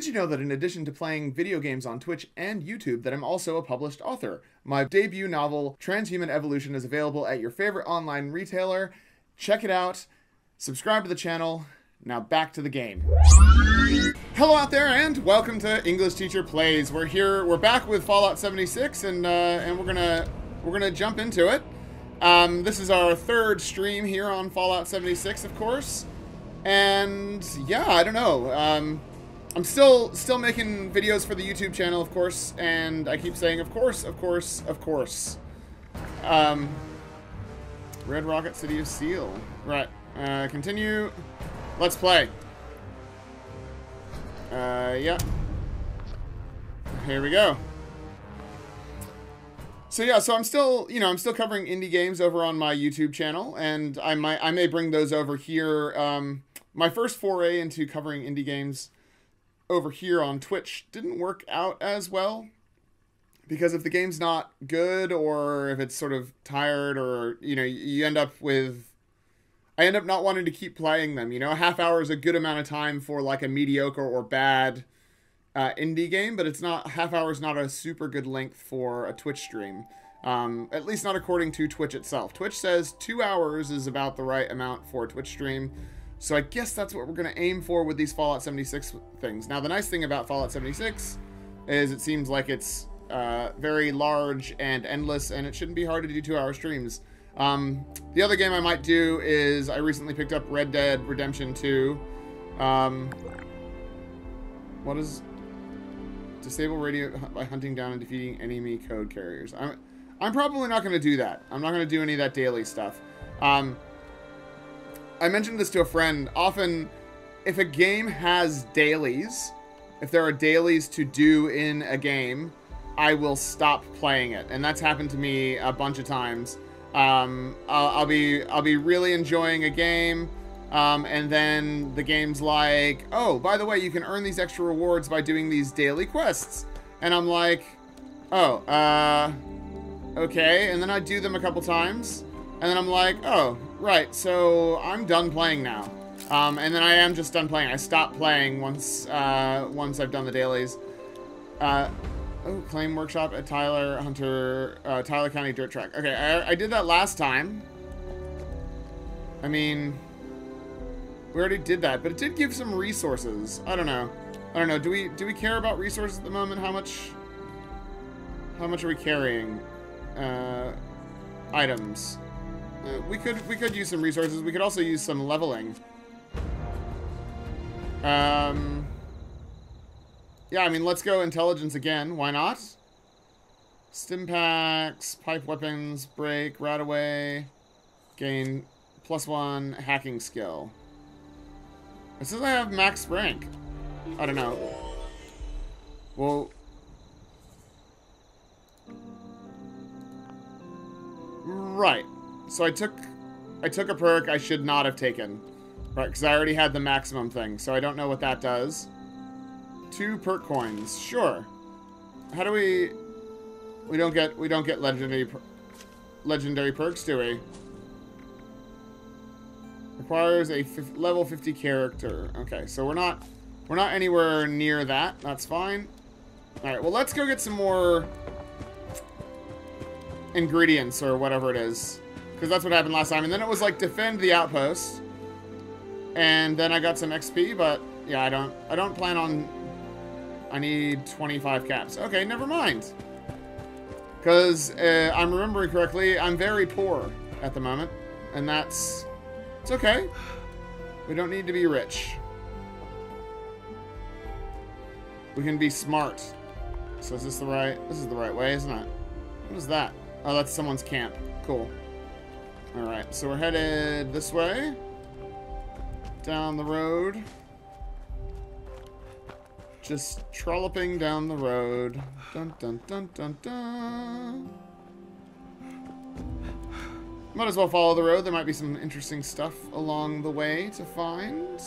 Did you know that in addition to playing video games on Twitch and YouTube, that I'm also a published author? My debut novel, Transhuman Evolution, is available at your favorite online retailer. Check it out. Subscribe to the channel. Now back to the game. Hello out there, and welcome to English Teacher Plays. We're here. We're back with Fallout 76, and uh, and we're gonna we're gonna jump into it. Um, this is our third stream here on Fallout 76, of course. And yeah, I don't know. Um, I'm still still making videos for the YouTube channel, of course, and I keep saying, of course, of course, of course. Um, Red Rocket City of Steel. Right. Uh, continue. Let's play. Uh, yeah. Here we go. So yeah, so I'm still, you know, I'm still covering indie games over on my YouTube channel, and I might, I may bring those over here. Um, my first foray into covering indie games over here on Twitch didn't work out as well because if the game's not good or if it's sort of tired or you know you end up with I end up not wanting to keep playing them. You know, a half hour is a good amount of time for like a mediocre or bad uh, indie game, but it's not half hour is not a super good length for a Twitch stream. Um, at least not according to Twitch itself. Twitch says two hours is about the right amount for a Twitch stream. So I guess that's what we're going to aim for with these Fallout 76 things. Now, the nice thing about Fallout 76 is it seems like it's uh, very large and endless, and it shouldn't be hard to do two-hour streams. Um, the other game I might do is I recently picked up Red Dead Redemption 2. Um, what is disable radio by hunting down and defeating enemy code carriers? I'm I'm probably not going to do that. I'm not going to do any of that daily stuff. Um, I mentioned this to a friend. Often, if a game has dailies, if there are dailies to do in a game, I will stop playing it, and that's happened to me a bunch of times. Um, I'll, I'll, be I'll be really enjoying a game, um, and then the game's like, oh, by the way, you can earn these extra rewards by doing these daily quests, and I'm like, oh, uh, okay, and then I do them a couple times, and then I'm like, oh, right, so I'm done playing now. Um, and then I am just done playing. I stop playing once uh, once I've done the dailies. Uh, oh, claim workshop at Tyler Hunter, uh, Tyler County Dirt Track. Okay, I, I did that last time. I mean, we already did that, but it did give some resources. I don't know. I don't know. Do we do we care about resources at the moment? How much? How much are we carrying? Uh, items. Uh, we could we could use some resources. We could also use some leveling. Um. Yeah, I mean, let's go intelligence again. Why not? Stimpaks, pipe weapons, break, right away, gain plus one hacking skill. It says I have max rank. I don't know. Well. Right. So I took I took a perk I should not have taken. Right, because I already had the maximum thing, so I don't know what that does. Two perk coins, sure. How do we... We don't get we don't get legendary legendary perks, do we? Requires a level 50 character. Okay, so we're not we're not anywhere near that. That's fine. All right, well let's go get some more ingredients or whatever it is. Because that's what happened last time. And then it was like defend the outpost. And then I got some XP, but yeah, I don't I don't plan on I need 25 caps. Okay, never mind. Because uh, I'm remembering correctly, I'm very poor at the moment. And that's... It's okay. We don't need to be rich. We can be smart. So is this the right... This is the right way, isn't it? What is that? Oh, that's someone's camp. Cool. Alright, so we're headed this way. Down the road. Just trolloping down the road. Dun dun dun dun dun. Might as well follow the road. There might be some interesting stuff along the way to find.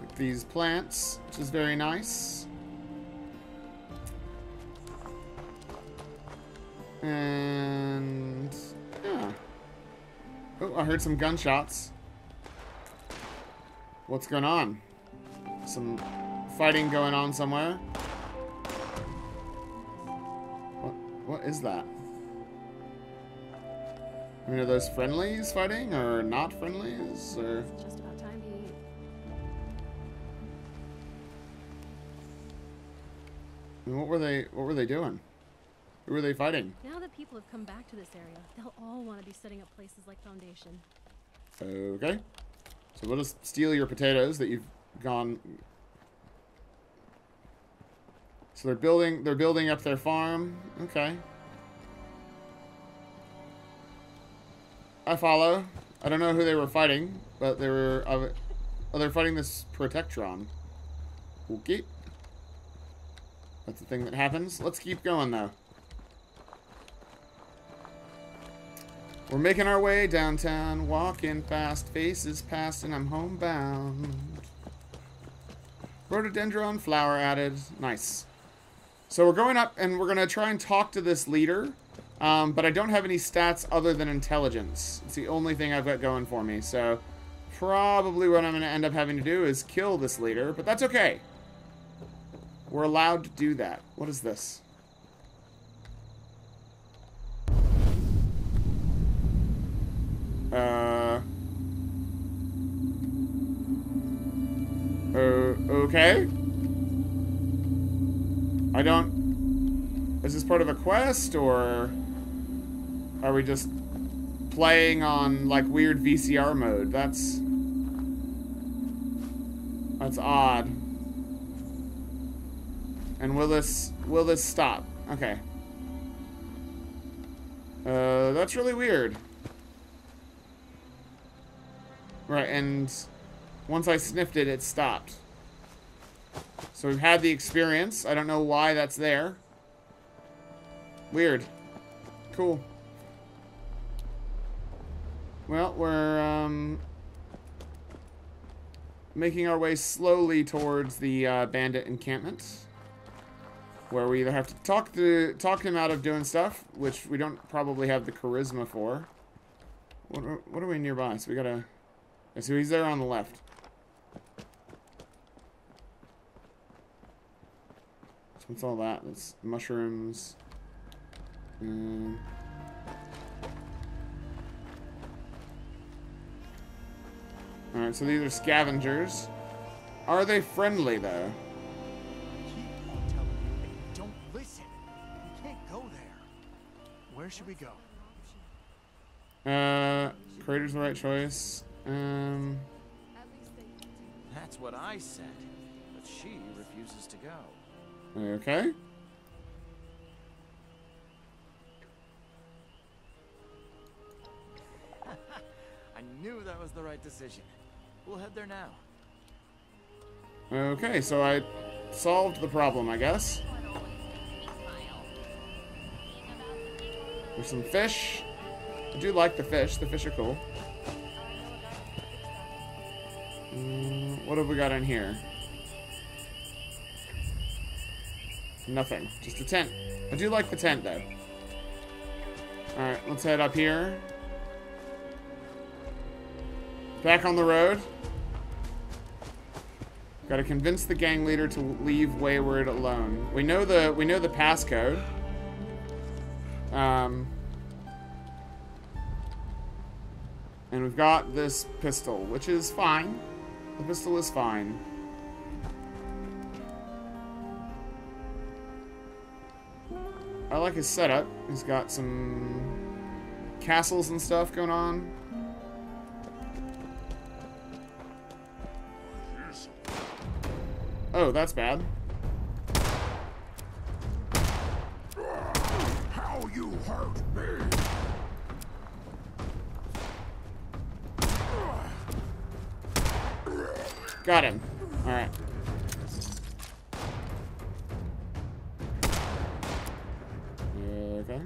Like these plants, which is very nice. And yeah. Oh, I heard some gunshots. What's going on? some fighting going on somewhere. What? What is that? I mean, are those friendlies fighting or not friendlies or? Just about time to eat. I mean, what were they? What were they doing? Who are they fighting? Now that people have come back to this area, they'll all want to be setting up places like Foundation. Okay. So we'll just steal your potatoes that you've gone. So they're building. They're building up their farm. Okay. I follow. I don't know who they were fighting, but they were. Uh, oh, they're fighting this Protectron. Okay. That's the thing that happens. Let's keep going though. We're making our way downtown, walking fast, faces past, and I'm homebound. Rhododendron flower added. Nice. So we're going up, and we're going to try and talk to this leader. Um, but I don't have any stats other than intelligence. It's the only thing I've got going for me. So probably what I'm going to end up having to do is kill this leader. But that's okay. We're allowed to do that. What is this? Uh. Uh, okay. I don't... Is this part of a quest, or... Are we just playing on, like, weird VCR mode? That's... That's odd. And will this... Will this stop? Okay. Uh, that's really weird. Right, and once I sniffed it, it stopped. So we've had the experience. I don't know why that's there. Weird. Cool. Well, we're um, making our way slowly towards the uh, bandit encampment, where we either have to talk to talk him out of doing stuff, which we don't probably have the charisma for. What what are we nearby? So we gotta. So he's there on the left. So what's all that? That's mushrooms. Um, Alright, so these are scavengers. Are they friendly, though? keep on telling you and don't listen. We can't go there. Where should we go? Uh, Crater's the right choice. Um, That's what I said. But she refuses to go. okay. I knew that was the right decision. We'll head there now. Okay, so I solved the problem, I guess. There's some fish. I do like the fish. The fish are cool. What have we got in here? Nothing. Just a tent. I do like the tent, though. Alright, let's head up here. Back on the road. Gotta convince the gang leader to leave Wayward alone. We know the we know the passcode. Um, and we've got this pistol, which is fine. The pistol is fine. I like his setup. He's got some castles and stuff going on. Oh, that's bad. Got him. Alright. Okay.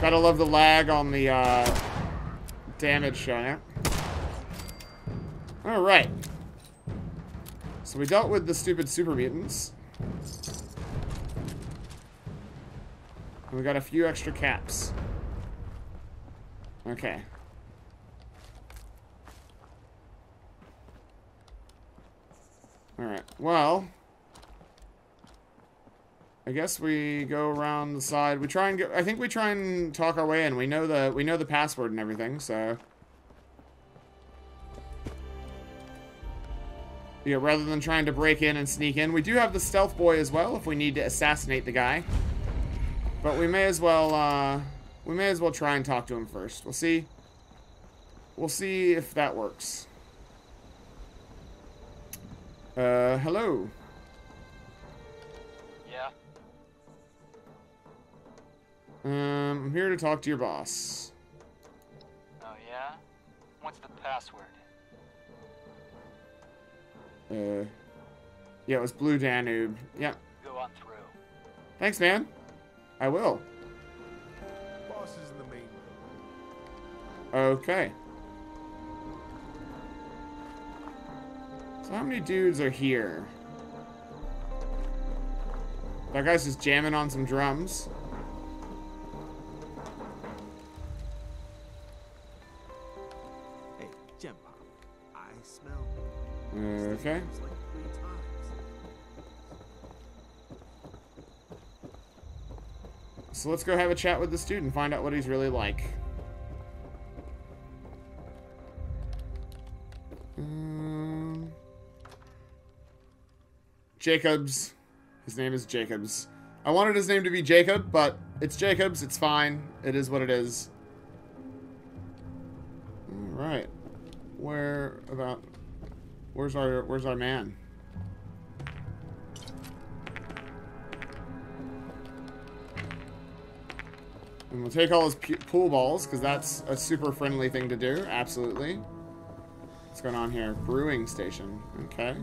Gotta love the lag on the uh, damage showing up. Alright. So we dealt with the stupid super mutants. And we got a few extra caps. Okay. Alright, well... I guess we go around the side. We try and get... I think we try and talk our way in. We know the we know the password and everything, so... Yeah, rather than trying to break in and sneak in. We do have the stealth boy as well if we need to assassinate the guy. But we may as well, uh... We may as well try and talk to him first. We'll see. We'll see if that works. Uh, hello. Yeah? Um, I'm here to talk to your boss. Oh, yeah? What's the password? Uh, yeah, it was Blue Danube. Yep. Go on through. Thanks, man. I will. Boss is in the main room. Okay. So how many dudes are here? That guy's just jamming on some drums. Hey, Gem. I smell. Mm, okay. Three times. So let's go have a chat with the student, find out what he's really like. Jacobs. His name is Jacobs. I wanted his name to be Jacob, but it's Jacobs. It's fine. It is what it is. All right. Where about? Where's our Where's our man? And we'll take all his pool balls, because that's a super friendly thing to do. Absolutely. What's going on here? Brewing station. Okay.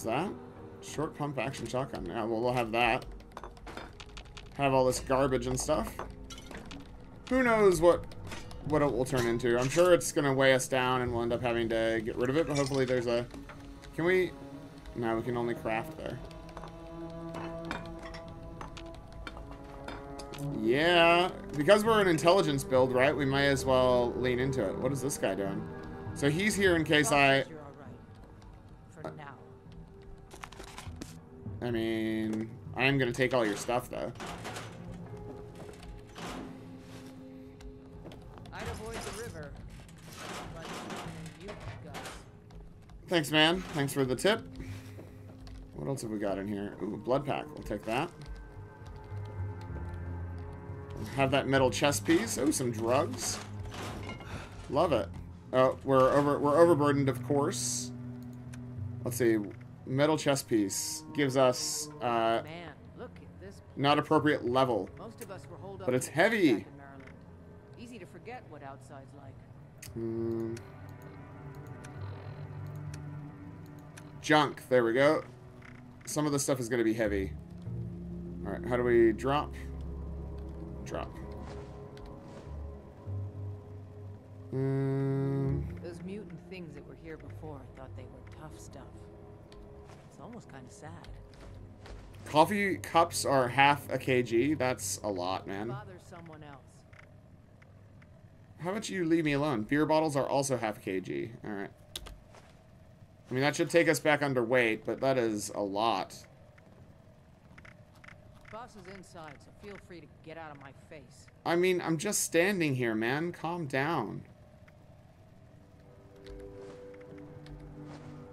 Is that? Short pump action shotgun. Yeah, well, we'll have that. Have all this garbage and stuff. Who knows what what it will turn into. I'm sure it's going to weigh us down and we'll end up having to get rid of it, but hopefully there's a... Can we... No, we can only craft there. Yeah, because we're an intelligence build, right? We may as well lean into it. What is this guy doing? So he's here in case I... I mean, I am going to take all your stuff, though. I'd avoid the river. But you. Thanks, man. Thanks for the tip. What else have we got in here? Ooh, blood pack. We'll take that. Have that metal chest piece. Oh, some drugs. Love it. Oh, we're over. We're overburdened, of course. Let's see. Metal chest piece gives us uh, Man, look at this. not appropriate level. Most of us were up. But it's heavy. back in Maryland. Easy to forget what outside's like. Hmm. Junk. There we go. Some of the stuff is going to be heavy. All right. How do we drop? Drop. Um, Those mutant things that were here before thought they were tough stuff. It's almost kind of sad. coffee cups are half a kg. That's a lot, man. Someone else. How about you leave me alone? Beer bottles are also half a kg. All right. I mean, that should take us back under weight, but that is a lot. Boss is inside, so feel free to get out of my face. I mean, I'm just standing here, man. Calm down.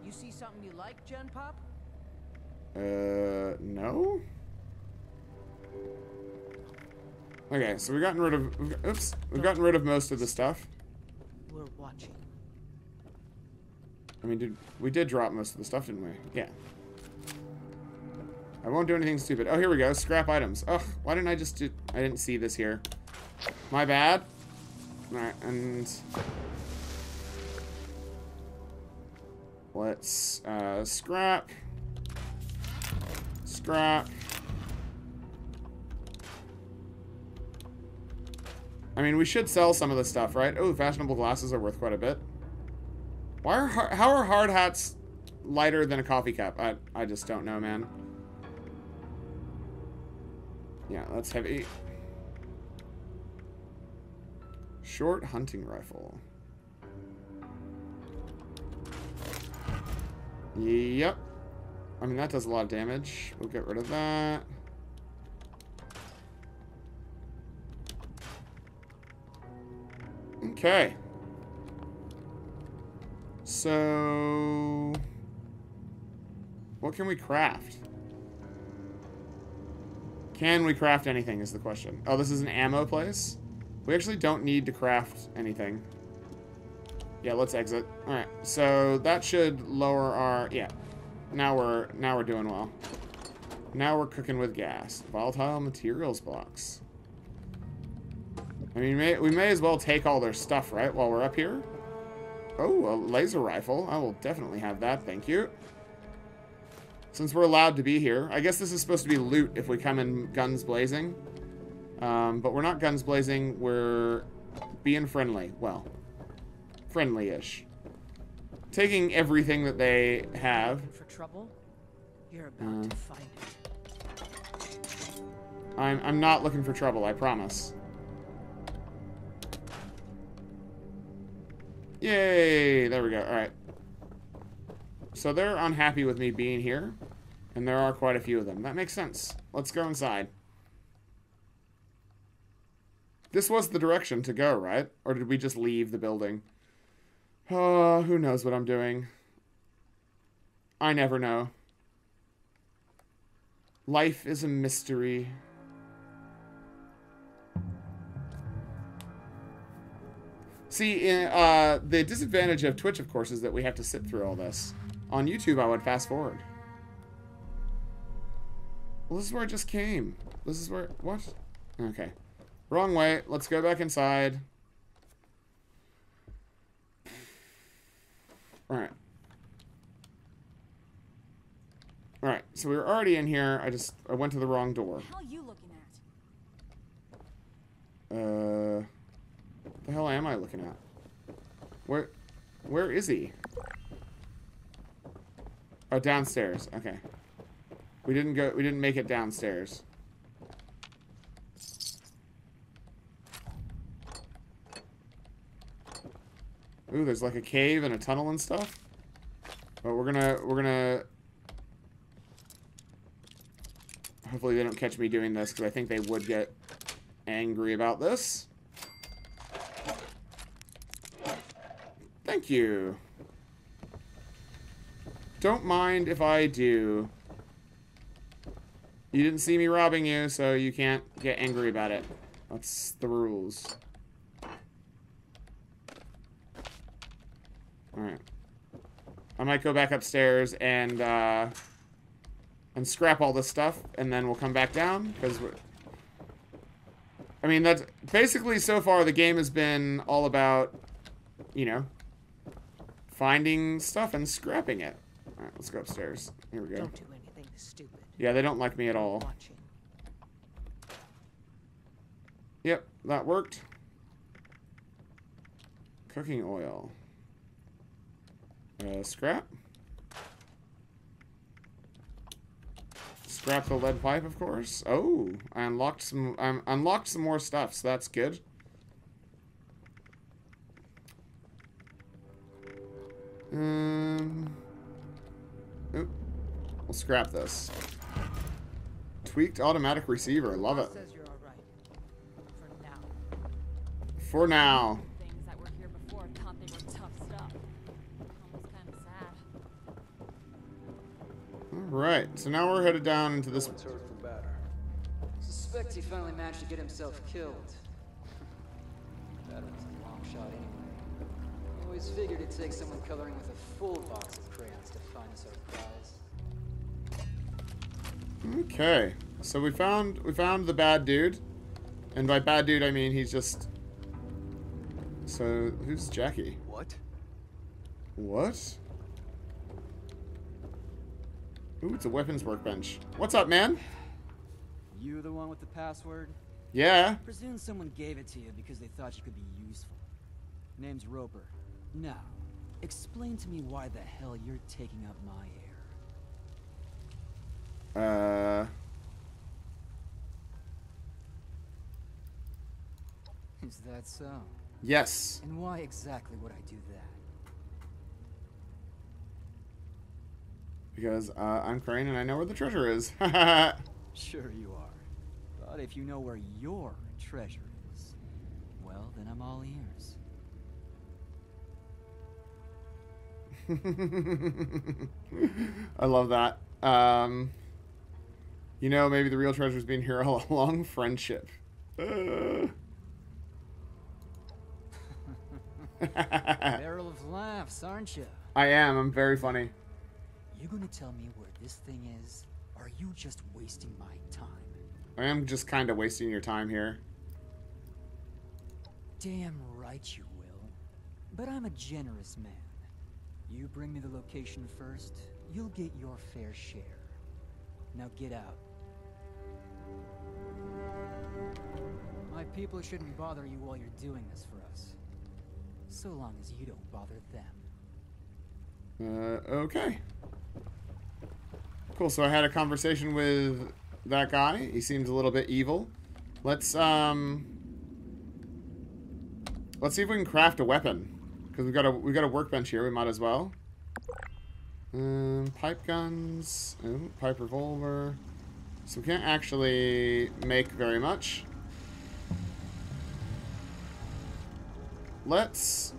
You see something you like, Gen Pop? Uh, no? Okay, so we've gotten rid of... we've Oops. We've gotten rid of most of the stuff. We're watching. I mean, did we did drop most of the stuff, didn't we? Yeah. I won't do anything stupid. Oh, here we go. Scrap items. Ugh, why didn't I just do... I didn't see this here. My bad. Alright, and... Let's, uh, scrap. Scrap. I mean, we should sell some of the stuff, right? Oh, fashionable glasses are worth quite a bit. Why are how are hard hats lighter than a coffee cup? I I just don't know, man. Yeah, that's heavy. Short hunting rifle. Yep. I mean, that does a lot of damage. We'll get rid of that. Okay. So... What can we craft? Can we craft anything is the question. Oh, this is an ammo place? We actually don't need to craft anything. Yeah, let's exit. Alright, so that should lower our... Yeah. Now we're, now we're doing well. Now we're cooking with gas. Volatile materials blocks. I mean, may, we may as well take all their stuff, right, while we're up here? Oh, a laser rifle. I will definitely have that, thank you. Since we're allowed to be here. I guess this is supposed to be loot if we come in guns blazing. Um, but we're not guns blazing, we're being friendly. Well, friendly-ish. Taking everything that they have. Trouble? You're about Uh. to find it. I'm, I'm not looking for trouble, I promise. Yay! There we go. Alright. So they're unhappy with me being here. And there are quite a few of them. That makes sense. Let's go inside. This was the direction to go, right? Or did we just leave the building? Oh, who knows what I'm doing. I never know. Life is a mystery. See, uh, the disadvantage of Twitch, of course, is that we have to sit through all this. On YouTube, I would fast forward. Well, this is where I just came. This is where... What? Okay. Wrong way. Let's go back inside. Alright. Alright, so we were already in here. I just... I went to the wrong door. What the hell you looking at? Uh, what the hell am I looking at? Where, where is he? Oh, downstairs. Okay. We didn't go. We didn't make it downstairs. Ooh, there's like a cave and a tunnel and stuff. But we're gonna we're gonna. Hopefully they don't catch me doing this because I think they would get angry about this. Thank you. Don't mind if I do. You didn't see me robbing you, so you can't get angry about it. That's the rules. Alright. I might go back upstairs and, uh, and scrap all this stuff, and then we'll come back down, because I mean, that's basically so far the game has been all about, you know, finding stuff and scrapping it. All right, let's go upstairs. Here we go. Don't do anything stupid. Yeah, they don't like me at all. Watching. Yep, that worked. Cooking oil. Uh, scrap. Scrap the lead pipe, of course. Oh, I unlocked some. I unlocked some more stuff, so that's good. Um. Oop. We'll scrap this. Tweaked automatic receiver. Love it. Says you're all right. For now. Alright, so now we're headed down into this. One's heard from better. Suspect he finally managed to get himself killed. That was a long shot anyway. Always figured it'd take someone coloring with a full box of crayons to find us our prize. Okay, so we found we found the bad dude, and by bad dude I mean he's just. So who's Jackie? What? What? Ooh, it's a weapons workbench. What's up, man? You the one with the password? Yeah. I Presume someone gave it to you because they thought you could be useful. Name's Roper. Now, explain to me why the hell you're taking up my air. Uh. Is that so? Yes. And why exactly would I do that? Because uh, I'm Crane and I know where the treasure is. Sure you are. But if you know where your treasure is, well, then I'm all ears. I love that. Um, you know, maybe the real treasure's been here all along. Friendship. Uh. Barrel of laughs, aren't you? I am. I'm very funny. You gonna tell me where this thing is? Or are you just wasting my time? I am just kind of wasting your time here. Damn right you will. But I'm a generous man. You bring me the location first, you'll get your fair share. Now get out. My people shouldn't bother you while you're doing this for us. So long as you don't bother them. Uh, okay. Cool. So I had a conversation with that guy. He seems a little bit evil. Let's um. Let's see if we can craft a weapon. Because we've got a we've got a workbench here. We might as well. Um, pipe guns. Oh, pipe revolver. So we can't actually make very much. Let's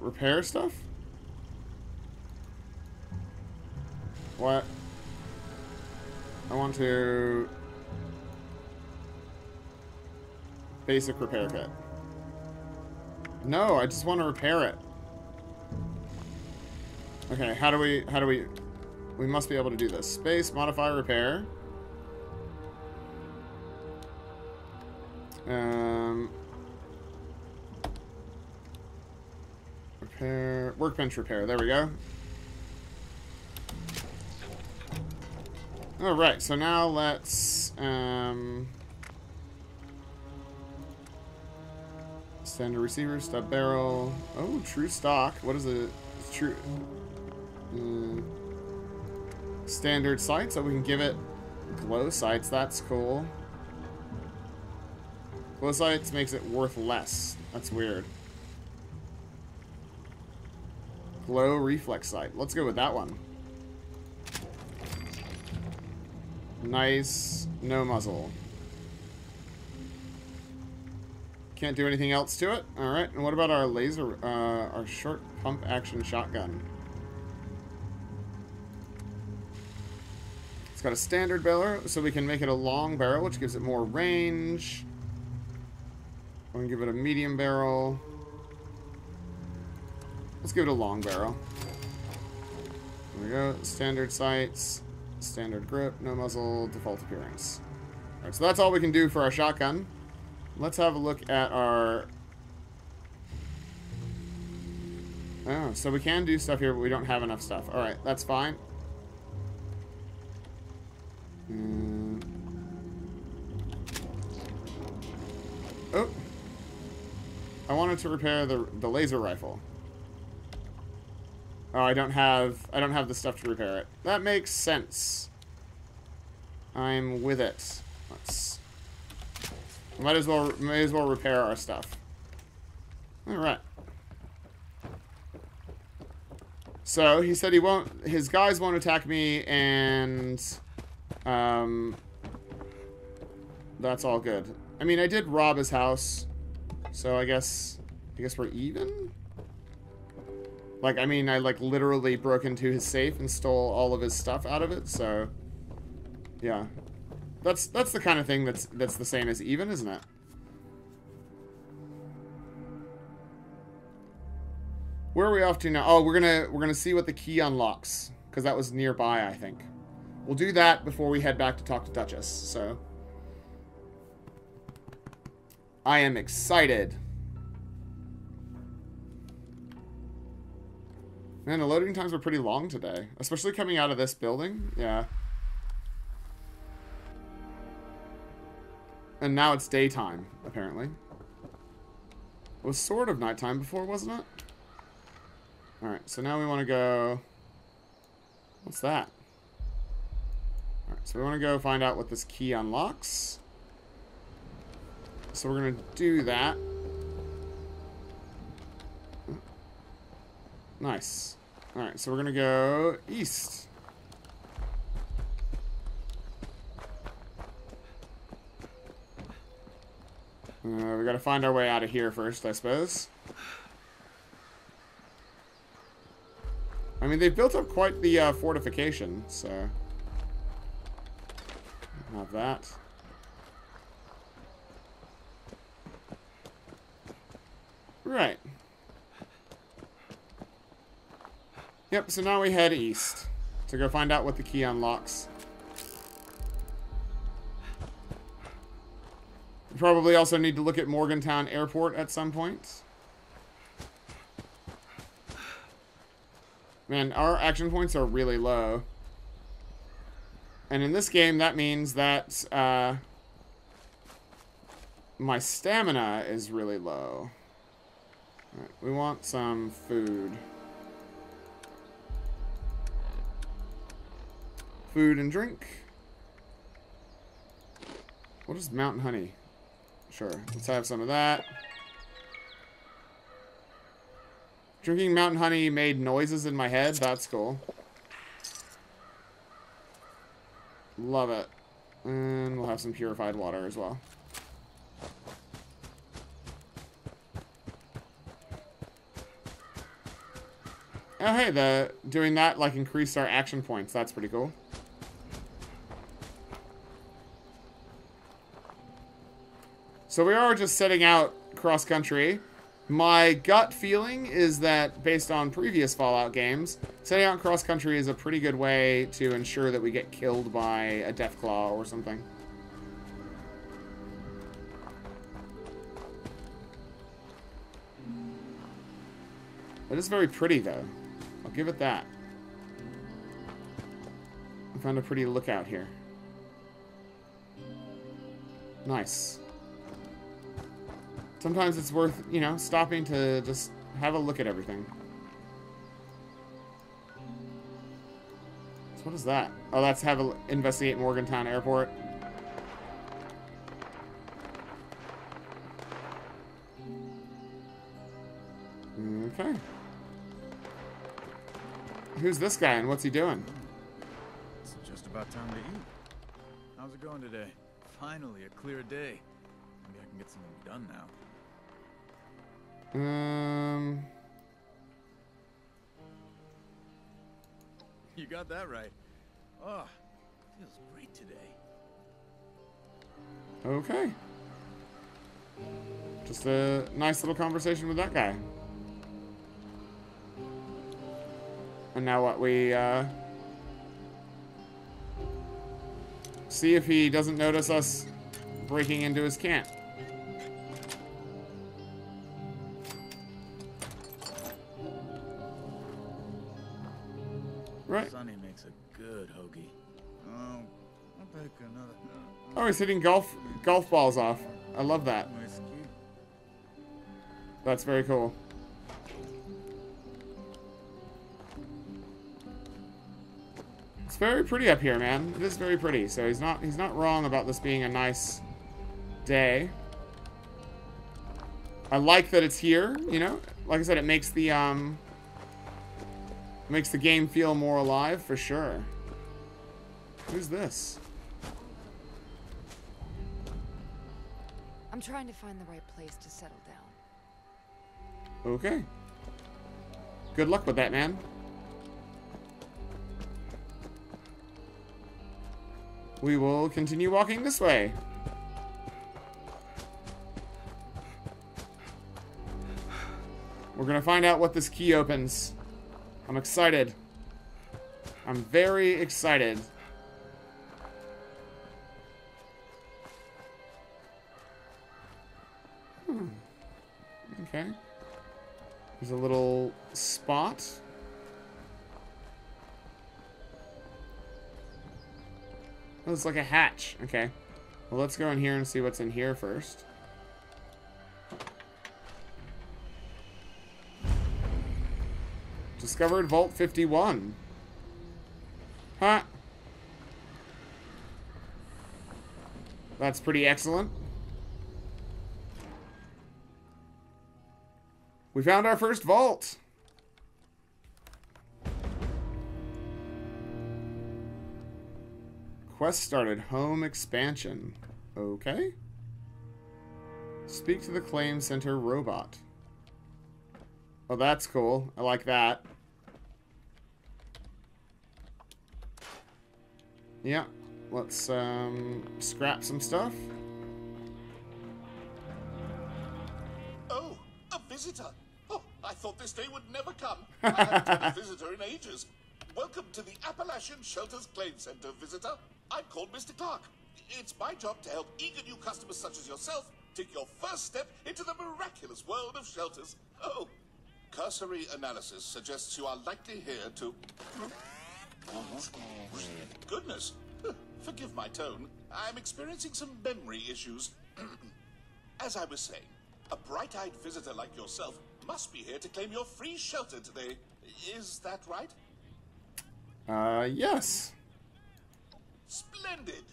repair stuff. What? I want to basic repair kit. No, I just want to repair it. Okay, how do we how do we we must be able to do this. Space modify repair. Um repair workbench repair. There we go. All right, so now let's um, standard receiver, stub barrel. Oh, true stock. What is it? It's true. Uh, standard sight, so we can give it glow sights. That's cool. Glow sights makes it worth less. That's weird. Glow reflex sight. Let's go with that one. Nice. No muzzle. Can't do anything else to it? Alright, and what about our laser, uh, our short pump action shotgun? It's got a standard barrel, so we can make it a long barrel, which gives it more range. We can give it a medium barrel. Let's give it a long barrel. There we go. Standard sights. Standard grip, no muzzle, default appearance. Alright, so that's all we can do for our shotgun. Let's have a look at our... Oh, so we can do stuff here, but we don't have enough stuff. Alright, that's fine. Mm. Oh. I wanted to repair the, the laser rifle. Oh, I don't have I don't have the stuff to repair it. That makes sense. I'm with it. Let's might as well may as well repair our stuff. All right. So he said he won't. His guys won't attack me, and um, that's all good. I mean, I did rob his house, so I guess I guess we're even. Like, I mean, I, like, literally broke into his safe and stole all of his stuff out of it, so... Yeah. That's that's the kind of thing that's that's the same as even, isn't it? Where are we off to now? Oh, we're gonna we're gonna see what the key unlocks. Because that was nearby, I think. We'll do that before we head back to talk to Duchess, so... I am excited. Man, the loading times were pretty long today. Especially coming out of this building. Yeah. And now it's daytime, apparently. It was sort of nighttime before, wasn't it? Alright, so now we want to go... What's that? Alright, so we want to go find out what this key unlocks. So we're gonna do that. Nice. Alright, so we're gonna go east. Uh, we gotta find our way out of here first, I suppose. I mean, they've built up quite the uh, fortification, so... Have that. Right. Yep, so now we head east to go find out what the key unlocks. We probably also need to look at Morgantown Airport at some point. Man, our action points are really low. And in this game, that means that uh, my stamina is really low. Right, we want some food. Food and drink. What is mountain honey? Sure, let's have some of that. Drinking mountain honey made noises in my head. That's cool. Love it. And we'll have some purified water as well. Oh, hey, the doing that, like, increased our action points. That's pretty cool. So we are just setting out cross-country. My gut feeling is that, based on previous Fallout games, setting out cross-country is a pretty good way to ensure that we get killed by a Deathclaw or something. It is very pretty, though. I'll give it that. I found a pretty lookout here. Nice. Sometimes it's worth, you know, stopping to just have a look at everything. So what is that? Oh, that's have a investigate Morgantown Airport. Okay. Who's this guy and what's he doing? It's just about time to eat. How's it going today? Finally, a clear day. Maybe I can get something done now. Um, You got that right. Oh, feels great today. okay. Just a nice little conversation with that guy. And now what we, uh... See if he doesn't notice us breaking into his camp. Hitting golf golf balls off. I love that. That's very cool. It's very pretty up here, man. It is very pretty. So he's not he's not wrong about this being a nice day. I like that it's here, you know? Like I said, it makes the um makes the game feel more alive for sure. Who's this? I'm trying to find the right place to settle down. Okay. Good luck with that, man. We will continue walking this way. We're gonna find out what this key opens. I'm excited. I'm very excited. Okay. There's a little spot. Oh, it's like a hatch. Okay. Well, let's go in here and see what's in here first. Discovered Vault 51. Huh. That's pretty excellent. We found our first vault. Quest started. Home expansion. Okay. Speak to the claim center robot. Oh, that's cool. I like that. Yeah. Let's um, scrap some stuff. Thought this day would never come. I haven't had a visitor in ages. Welcome to the Appalachian Shelters Claim Center, visitor. I'm called Mr. Clark. It's my job to help eager new customers such as yourself take your first step into the miraculous world of shelters. Oh, cursory analysis suggests you are likely here to. Goodness, forgive my tone. I'm experiencing some memory issues. As I was saying, a bright eyed visitor like yourself must be here to claim your free shelter today. Is that right? Uh, yes. Splendid!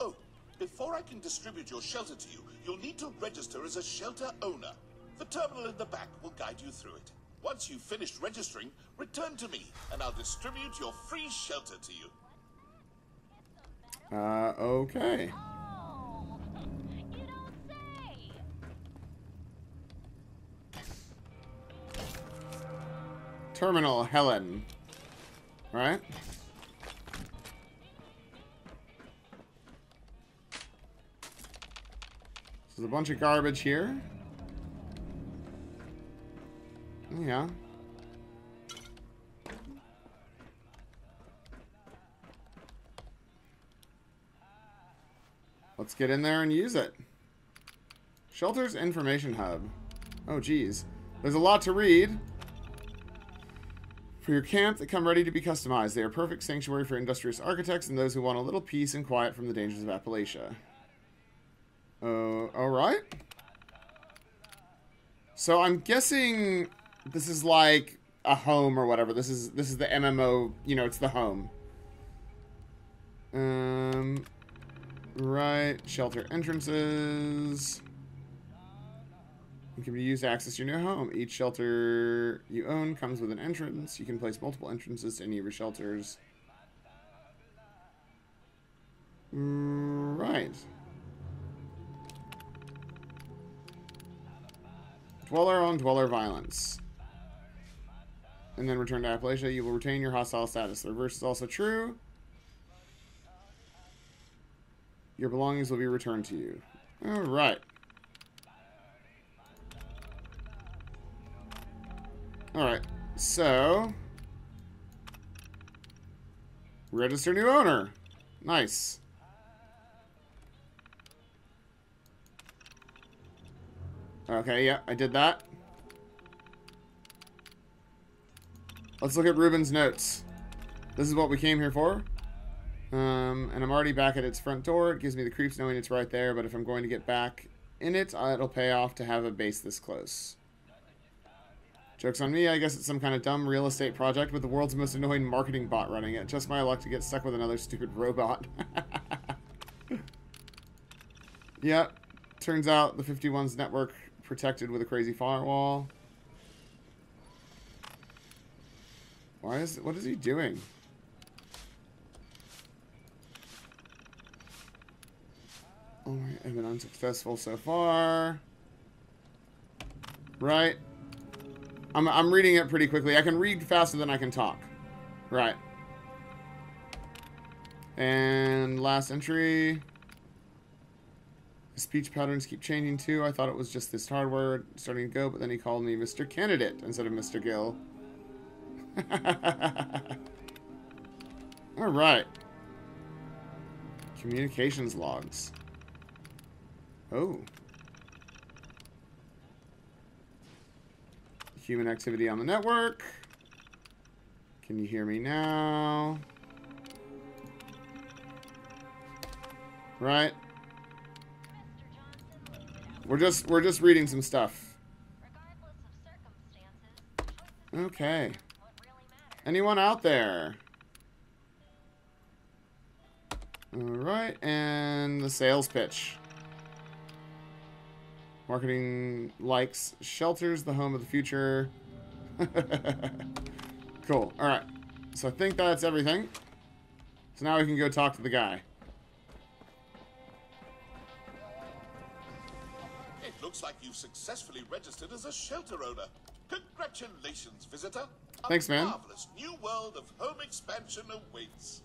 Oh, before I can distribute your shelter to you, you'll need to register as a shelter owner. The terminal in the back will guide you through it. Once you've finished registering, return to me, and I'll distribute your free shelter to you. Uh, okay. Terminal Helen. Right? There's a bunch of garbage here. Yeah. Let's get in there and use it. Shelters Information Hub. Oh, geez. There's a lot to read. For your camp, they come ready to be customized. They are perfect sanctuary for industrious architects and those who want a little peace and quiet from the dangers of Appalachia. Uh, alright. So I'm guessing this is like a home or whatever. This is this is the MMO, you know, it's the home. Um right, shelter entrances. It can be used to access your new home. Each shelter you own comes with an entrance. You can place multiple entrances to any of your shelters. Right. Dweller on dweller violence. And then return to Appalachia. You will retain your hostile status. The reverse is also true. Your belongings will be returned to you. Alright. Alright, so... Register new owner. Nice. Okay, yeah, I did that. Let's look at Reuben's notes. This is what we came here for. Um, and I'm already back at its front door. It gives me the creeps knowing it's right there, but if I'm going to get back in it, it'll pay off to have a base this close. Joke's on me, I guess it's some kind of dumb real estate project with the world's most annoying marketing bot running it. Just my luck to get stuck with another stupid robot. yep. Turns out the 51's network protected with a crazy firewall. Why is what is he doing? Oh, I've been unsuccessful so far. Right. I'm, I'm reading it pretty quickly. I can read faster than I can talk. Right. And last entry. Speech patterns keep changing too. I thought it was just this hardware starting to go, but then he called me Mr. Candidate instead of Mr. Gill. All right. Communications logs. Oh. Human activity on the network. Can you hear me now? Right. We're just we're just reading some stuff. Okay. Anyone out there? All right, and the sales pitch. Marketing likes shelters, the home of the future. cool. All right. So I think that's everything. So now we can go talk to the guy. It looks like you've successfully registered as a shelter owner. Congratulations, visitor. A Thanks, man. marvelous new world of home expansion awaits.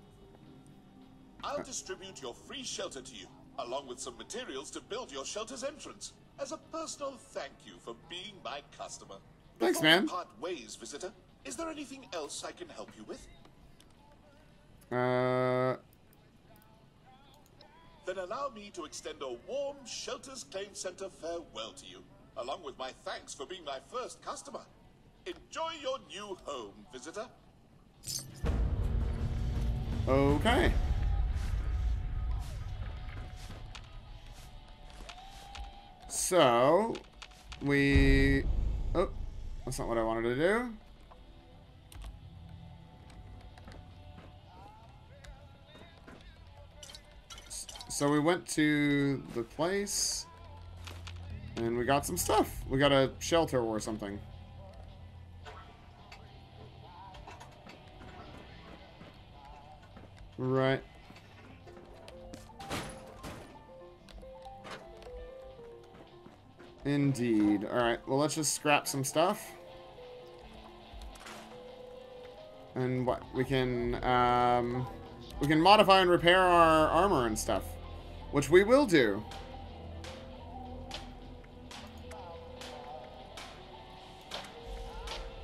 I'll uh. distribute your free shelter to you, along with some materials to build your shelter's entrance, as a personal thank you for being my customer. Thanks, Before man. Part ways, visitor. Is there anything else I can help you with? Uh, Then allow me to extend a warm Shelters Claim Center farewell to you, along with my thanks for being my first customer. Enjoy your new home, visitor. okay. So, we... Oh, that's not what I wanted to do. So we went to the place, and we got some stuff. We got a shelter or something. Right. Indeed. Alright, well let's just scrap some stuff. And what? We can, um... We can modify and repair our armor and stuff. Which we will do.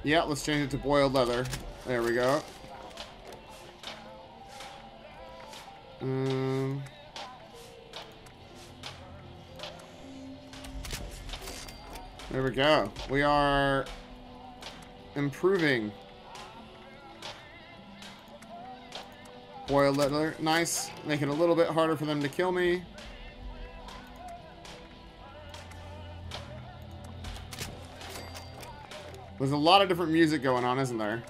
Yeah, let's change it to boiled leather. There we go. Um... There we go. We are improving. Boiled leather. Nice. Make it a little bit harder for them to kill me. There's a lot of different music going on, isn't there?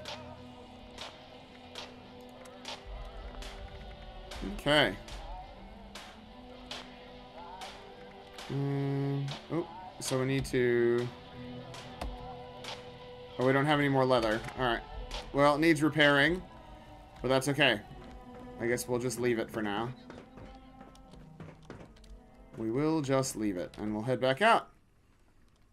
Okay. Mm, oh, so we need to... Oh, we don't have any more leather. Alright. Well, it needs repairing, but that's okay. I guess we'll just leave it for now. We will just leave it, and we'll head back out.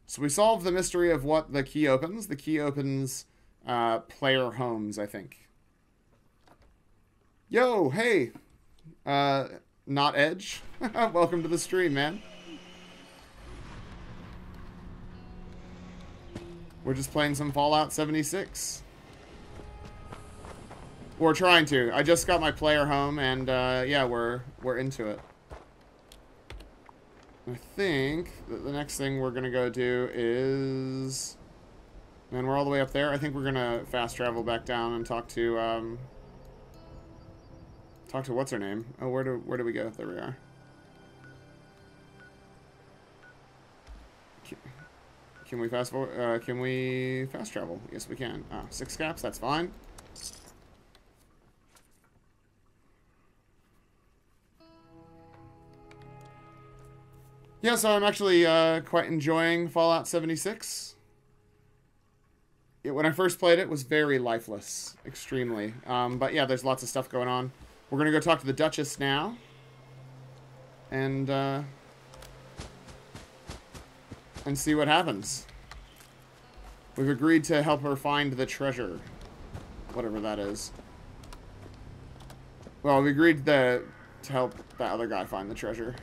So we solved the mystery of what the key opens. The key opens uh, player homes, I think. Yo, hey! Uh, not Edge. Welcome to the stream, man. We're just playing some Fallout 76. We're trying to. I just got my player home, and uh, yeah, we're we're into it. I think that the next thing we're gonna go do is, man, we're all the way up there. I think we're gonna fast travel back down and talk to um, talk to what's her name? Oh, where do where do we go? There we are. Can we fast forward? Uh, can we fast travel? Yes, we can. Ah, six caps. That's fine. Yeah, so I'm actually uh, quite enjoying Fallout 76. It, when I first played it, it was very lifeless, extremely. Um, but yeah, there's lots of stuff going on. We're gonna go talk to the Duchess now, and uh, and see what happens. We've agreed to help her find the treasure, whatever that is. Well, we agreed to to help that other guy find the treasure.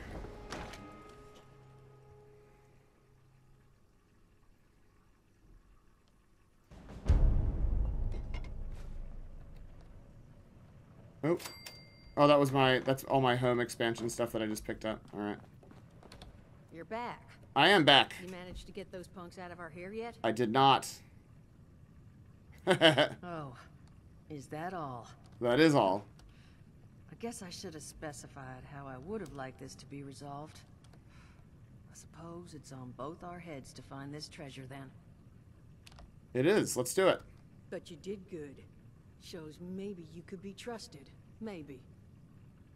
Oh. Oh, that was my, that's all my home expansion stuff that I just picked up. Alright. You're back. I am back. You managed to get those punks out of our hair yet? I did not. Oh, is that all? That is all. I guess I should have specified how I would have liked this to be resolved. I suppose it's on both our heads to find this treasure then. It is. Let's do it. But you did good. Shows maybe you could be trusted. Maybe.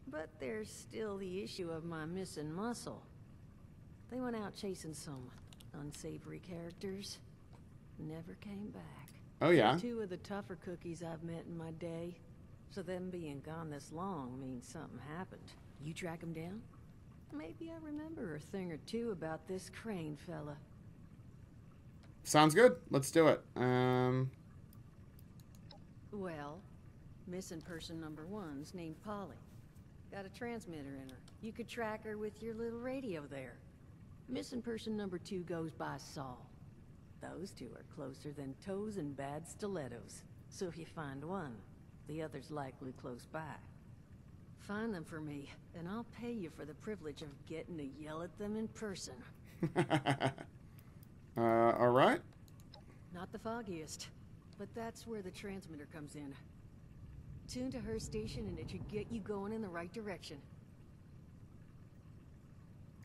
But there's still the issue of my missing muscle. They went out chasing some unsavory characters. Never came back. Oh yeah. Two of the tougher cookies I've met in my day. So them being gone this long means something happened. You track them down? Maybe I remember a thing or two about this Crane fella. Sounds good. Let's do it. Um, Well, missing person number one's named Polly. Got a transmitter in her. You could track her with your little radio there. Missing person number two goes by Saul. Those two are closer than toes and bad stilettos. So if you find one, the other's likely close by. Find them for me, and I'll pay you for the privilege of getting to yell at them in person. uh, all right. Not the foggiest, but that's where the transmitter comes in. Tune to her station and it should get you going in the right direction.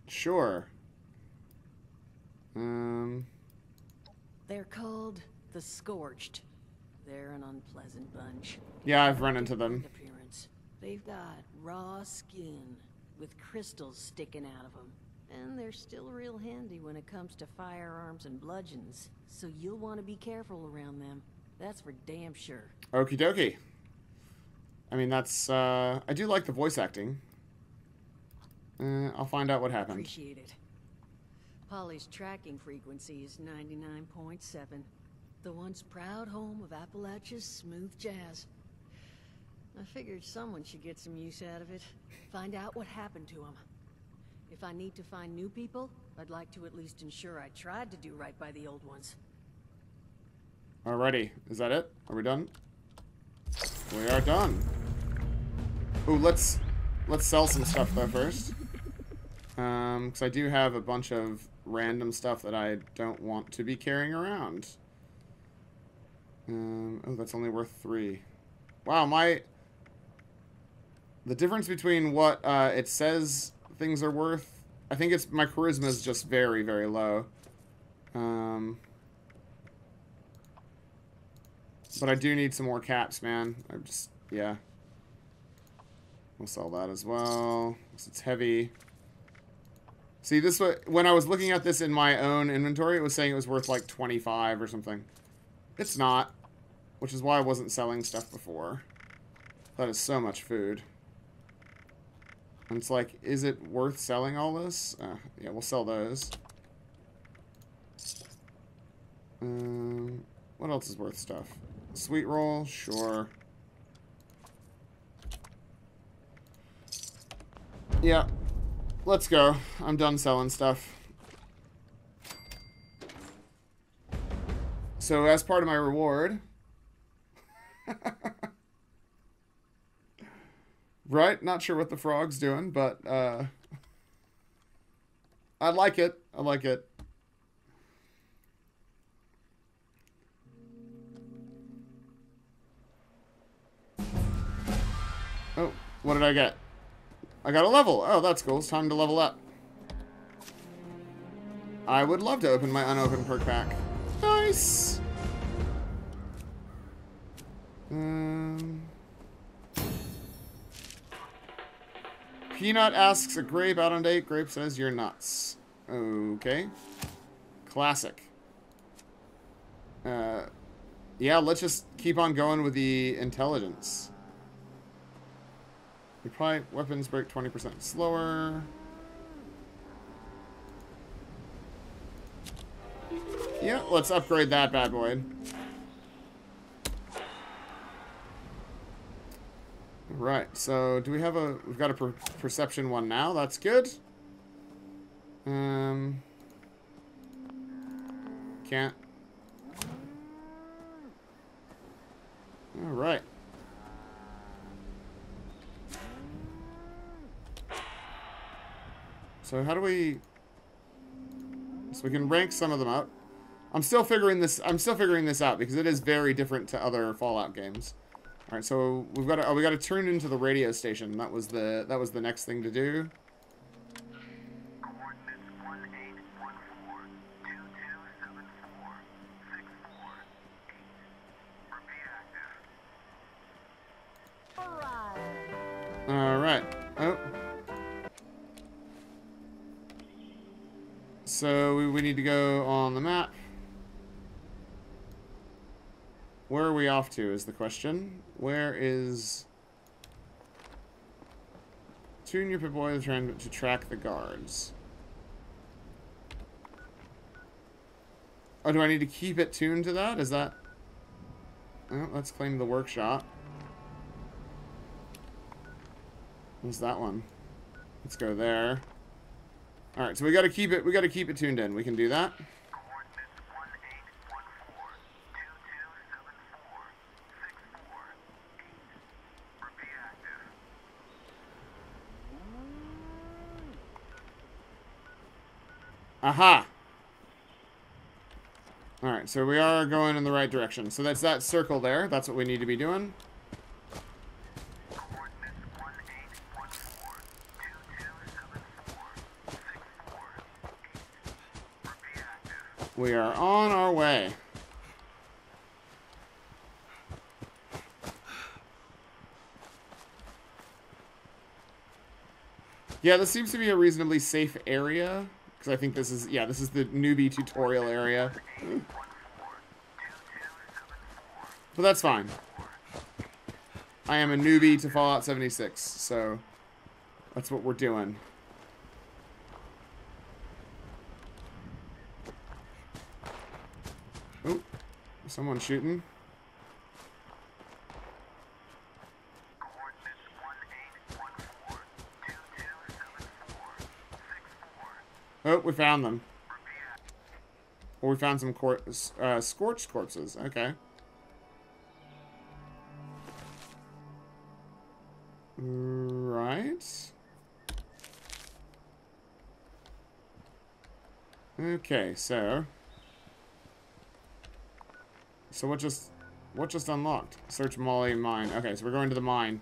Sure. Um, They're called the Scorched. They're an unpleasant bunch. yeah, I've run into them. Appearance. They've got raw skin with crystals sticking out of them. And they're still real handy when it comes to firearms and bludgeons. So you'll want to be careful around them. That's for damn sure. Okie dokie. I mean, that's, uh, I do like the voice acting. Uh, I'll find out what happened. Appreciate it. Polly's tracking frequency is 99.7. The once proud home of Appalachia's smooth jazz. I figured someone should get some use out of it. Find out what happened to him. If I need to find new people, I'd like to at least ensure I tried to do right by the old ones. Alrighty. Is that it? Are we done? We are done. Ooh, let's let's sell some stuff though first. Um, because I do have a bunch of random stuff that I don't want to be carrying around. Um, oh, that's only worth three. Wow, my the difference between what uh, it says things are worth. I think it's my charisma is just very very low. Um, but I do need some more caps, man. I'm just, yeah. We'll sell that as well. it's heavy. See, this wa- when I was looking at this in my own inventory, it was saying it was worth like 25 or something. It's not, which is why I wasn't selling stuff before. That is so much food. And it's like, is it worth selling all this? Uh, yeah, we'll sell those. Um, what else is worth stuff? Sweet roll, sure. Yeah, let's go. I'm done selling stuff. So as part of my reward, right? Not sure what the frog's doing, but uh, I like it. I like it. Oh, what did I get? I got a level. Oh, that's cool. It's time to level up. I would love to open my unopened perk pack. Nice! Um, Peanut asks a grape out on date. Grape says you're nuts. Okay. Classic. Uh, yeah, let's just keep on going with the intelligence. We probably weapons break 20% slower. Yeah, let's upgrade that bad boy. Right, so do we have a... We've got a per perception one now. That's good. Um... Can't. Alright. So how do we... So we can rank some of them up. I'm still figuring this. I'm still figuring this out because it is very different to other Fallout games. All right, so we've got to. Oh, we got to turn into the radio station. That was the. That was the next thing to do. All right. Oh. So we, we need to go on the map. Where are we off to is the question. Where is... Tune your Pip-Boy to track the guards. Oh, do I need to keep it tuned to that? Is that... Oh, let's claim the workshop. What's that one? Let's go there. All right, so we got to keep it. We got to keep it tuned in. We can do that. Aha! Alright, so we are going in the right direction. So that's that circle there. That's what we need to be doing. We are on our way. Yeah, this seems to be a reasonably safe area. Because I think this is, yeah, this is the newbie tutorial area. But that's fine. I am a newbie to Fallout 76, so that's what we're doing. Oh, someone shooting. We found them. Or we found some cor uh, scorched corpses. Okay. Right. Okay, so... So what just... What just unlocked? Search Molly mine. Okay, so we're going to the mine.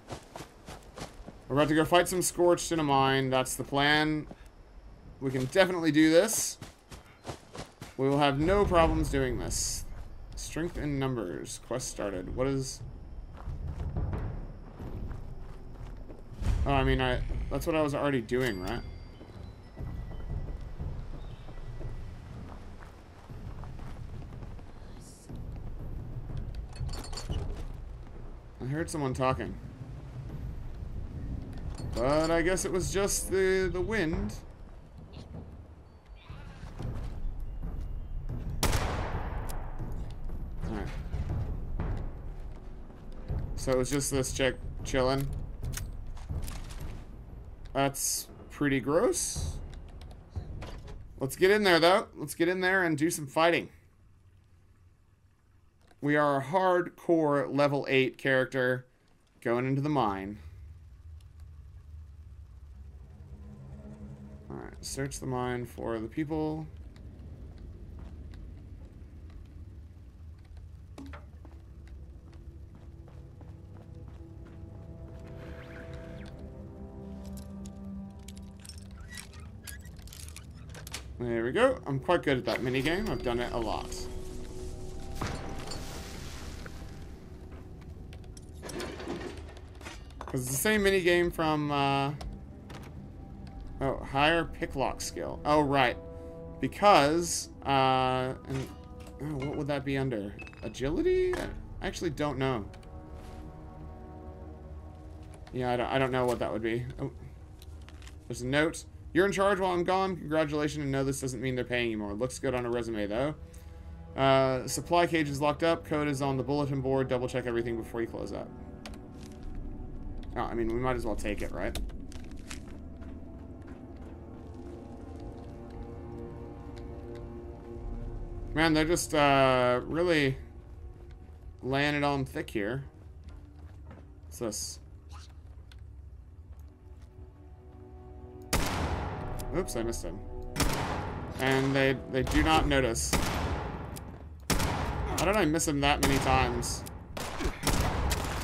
We're about to go fight some Scorched in a mine. That's the plan. We can definitely do this. We will have no problems doing this. Strength in numbers. Quest started. What is... Oh, I mean, I... That's what I was already doing, right? I heard someone talking. But I guess it was just the, the wind. So it was just this chick chilling. That's pretty gross. Let's get in there, though. Let's get in there and do some fighting. We are a hardcore level 8 character going into the mine. Alright, search the mine for the people. There we go. I'm quite good at that minigame. I've done it a lot. It's the same minigame from, uh... Oh, higher picklock skill. Oh, right. Because, uh... And, oh, what would that be under? Agility? I actually don't know. Yeah, I don't, I don't know what that would be. Oh. There's a note. You're in charge while I'm gone. Congratulations, and no, this doesn't mean they're paying you more. Looks good on a resume, though. Uh, supply cage is locked up. Code is on the bulletin board. Double check everything before you close up. Oh, I mean, we might as well take it, right? Man, they're just, uh, really laying it on thick here. What's this? Oops, I missed him. And they, they do not notice. How did I miss him that many times?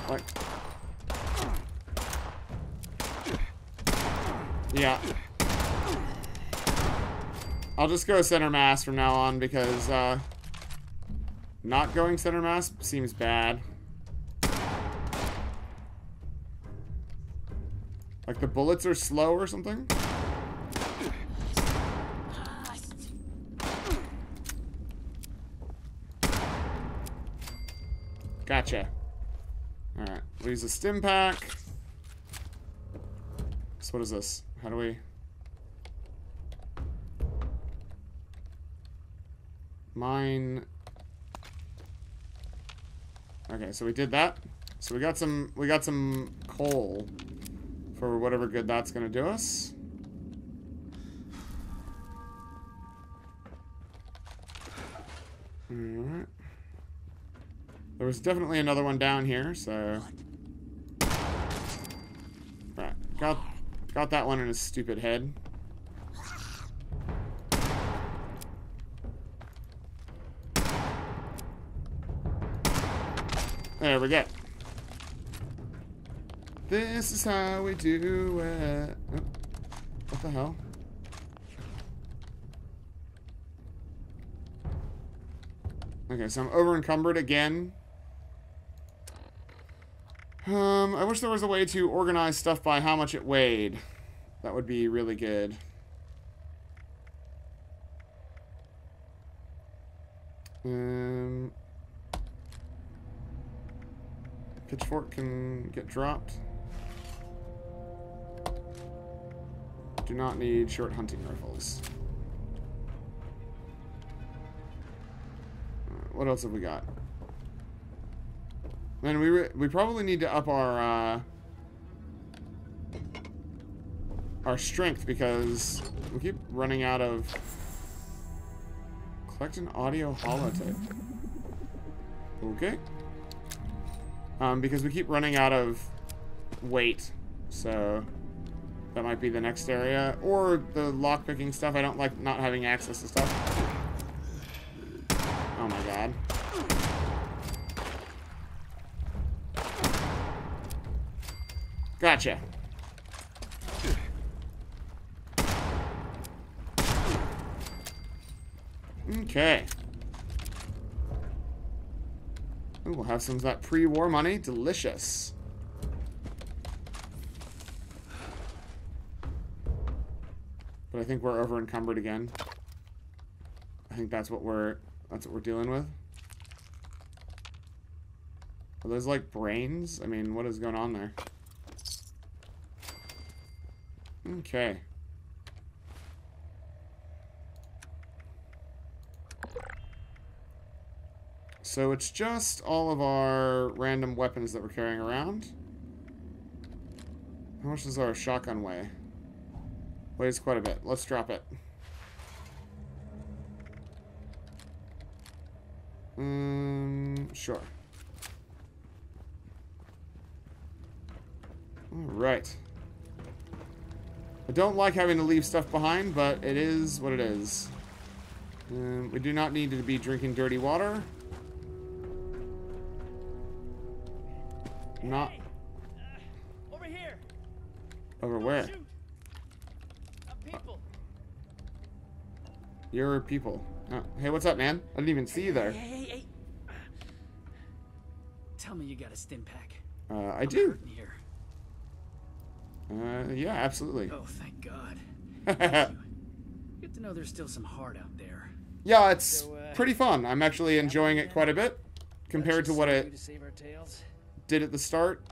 Like... Yeah. I'll just go center mass from now on because, uh... Not going center mass seems bad. Like the bullets are slow or something? Gotcha. Alright, we'll use a stim pack. So what is this? How do we... Mine... Okay, so we did that. So we got some we got some coal for whatever good that's gonna do us. Alright. There was definitely another one down here, so Right. Got got that one in his stupid head. There we go. This is how we do it. Oh, what the hell? Okay, so I'm over encumbered again. Um, I wish there was a way to organize stuff by how much it weighed. That would be really good. Um, pitchfork can get dropped. Do not need short hunting rifles. What else have we got? Man, we we probably need to up our uh, our strength because we keep running out of. Collect an audio holotape. Okay. Um, because we keep running out of weight, so that might be the next area. Or the lockpicking stuff. I don't like not having access to stuff. Oh my god. Gotcha. Okay. Ooh, we'll have some of that pre-war money. Delicious. But I think we're over encumbered again. I think that's what we're that's what we're dealing with. Are those like brains? I mean, what is going on there? Okay. So it's just all of our random weapons that we're carrying around. How much does our shotgun weigh? Weighs quite a bit. Let's drop it. Um, sure. Alright. I don't like having to leave stuff behind, but it is what it is. Um, we do not need to be drinking dirty water. Not Over here. over where? Shoot. Uh, people. Your people. Oh, hey, what's up, man? I didn't even see you there. Hey, hey, hey. Tell me you got a stim pack. Uh, I I'm do. here. Uh, yeah, absolutely. Oh, thank God. Thank you. Good to know there's still some heart out there. yeah, it's So, uh, pretty fun. I'm actually enjoying it quite a bit compared to what it just save our tails. did at the start.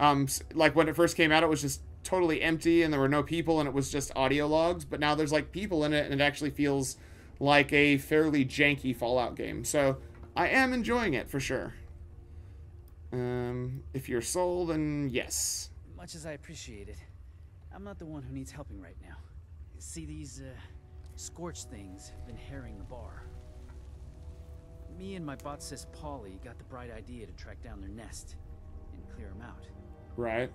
Um, like when it first came out, it was just totally empty and there were no people and it was just audio logs. But now there's like people in it and it actually feels like a fairly janky Fallout game. So I am enjoying it for sure. Um, if you're sold, then yes. Much as I appreciate it, I'm not the one who needs helping right now. See, these, uh, scorched things have been harrying the bar. Me and my bot sis Polly got the bright idea to track down their nest and clear them out. Right.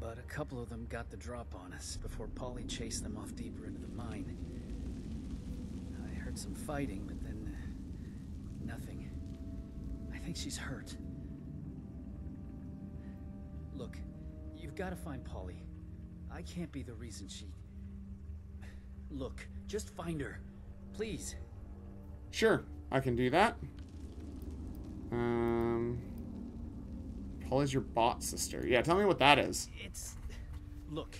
But a couple of them got the drop on us before Polly chased them off deeper into the mine. I heard some fighting, but then uh, nothing. I think she's hurt. Look, you've got to find Polly. I can't be the reason she. Look, just find her. Please. Sure, I can do that. Um, Polly's your bot sister. Yeah, tell me what that is. It's. Look,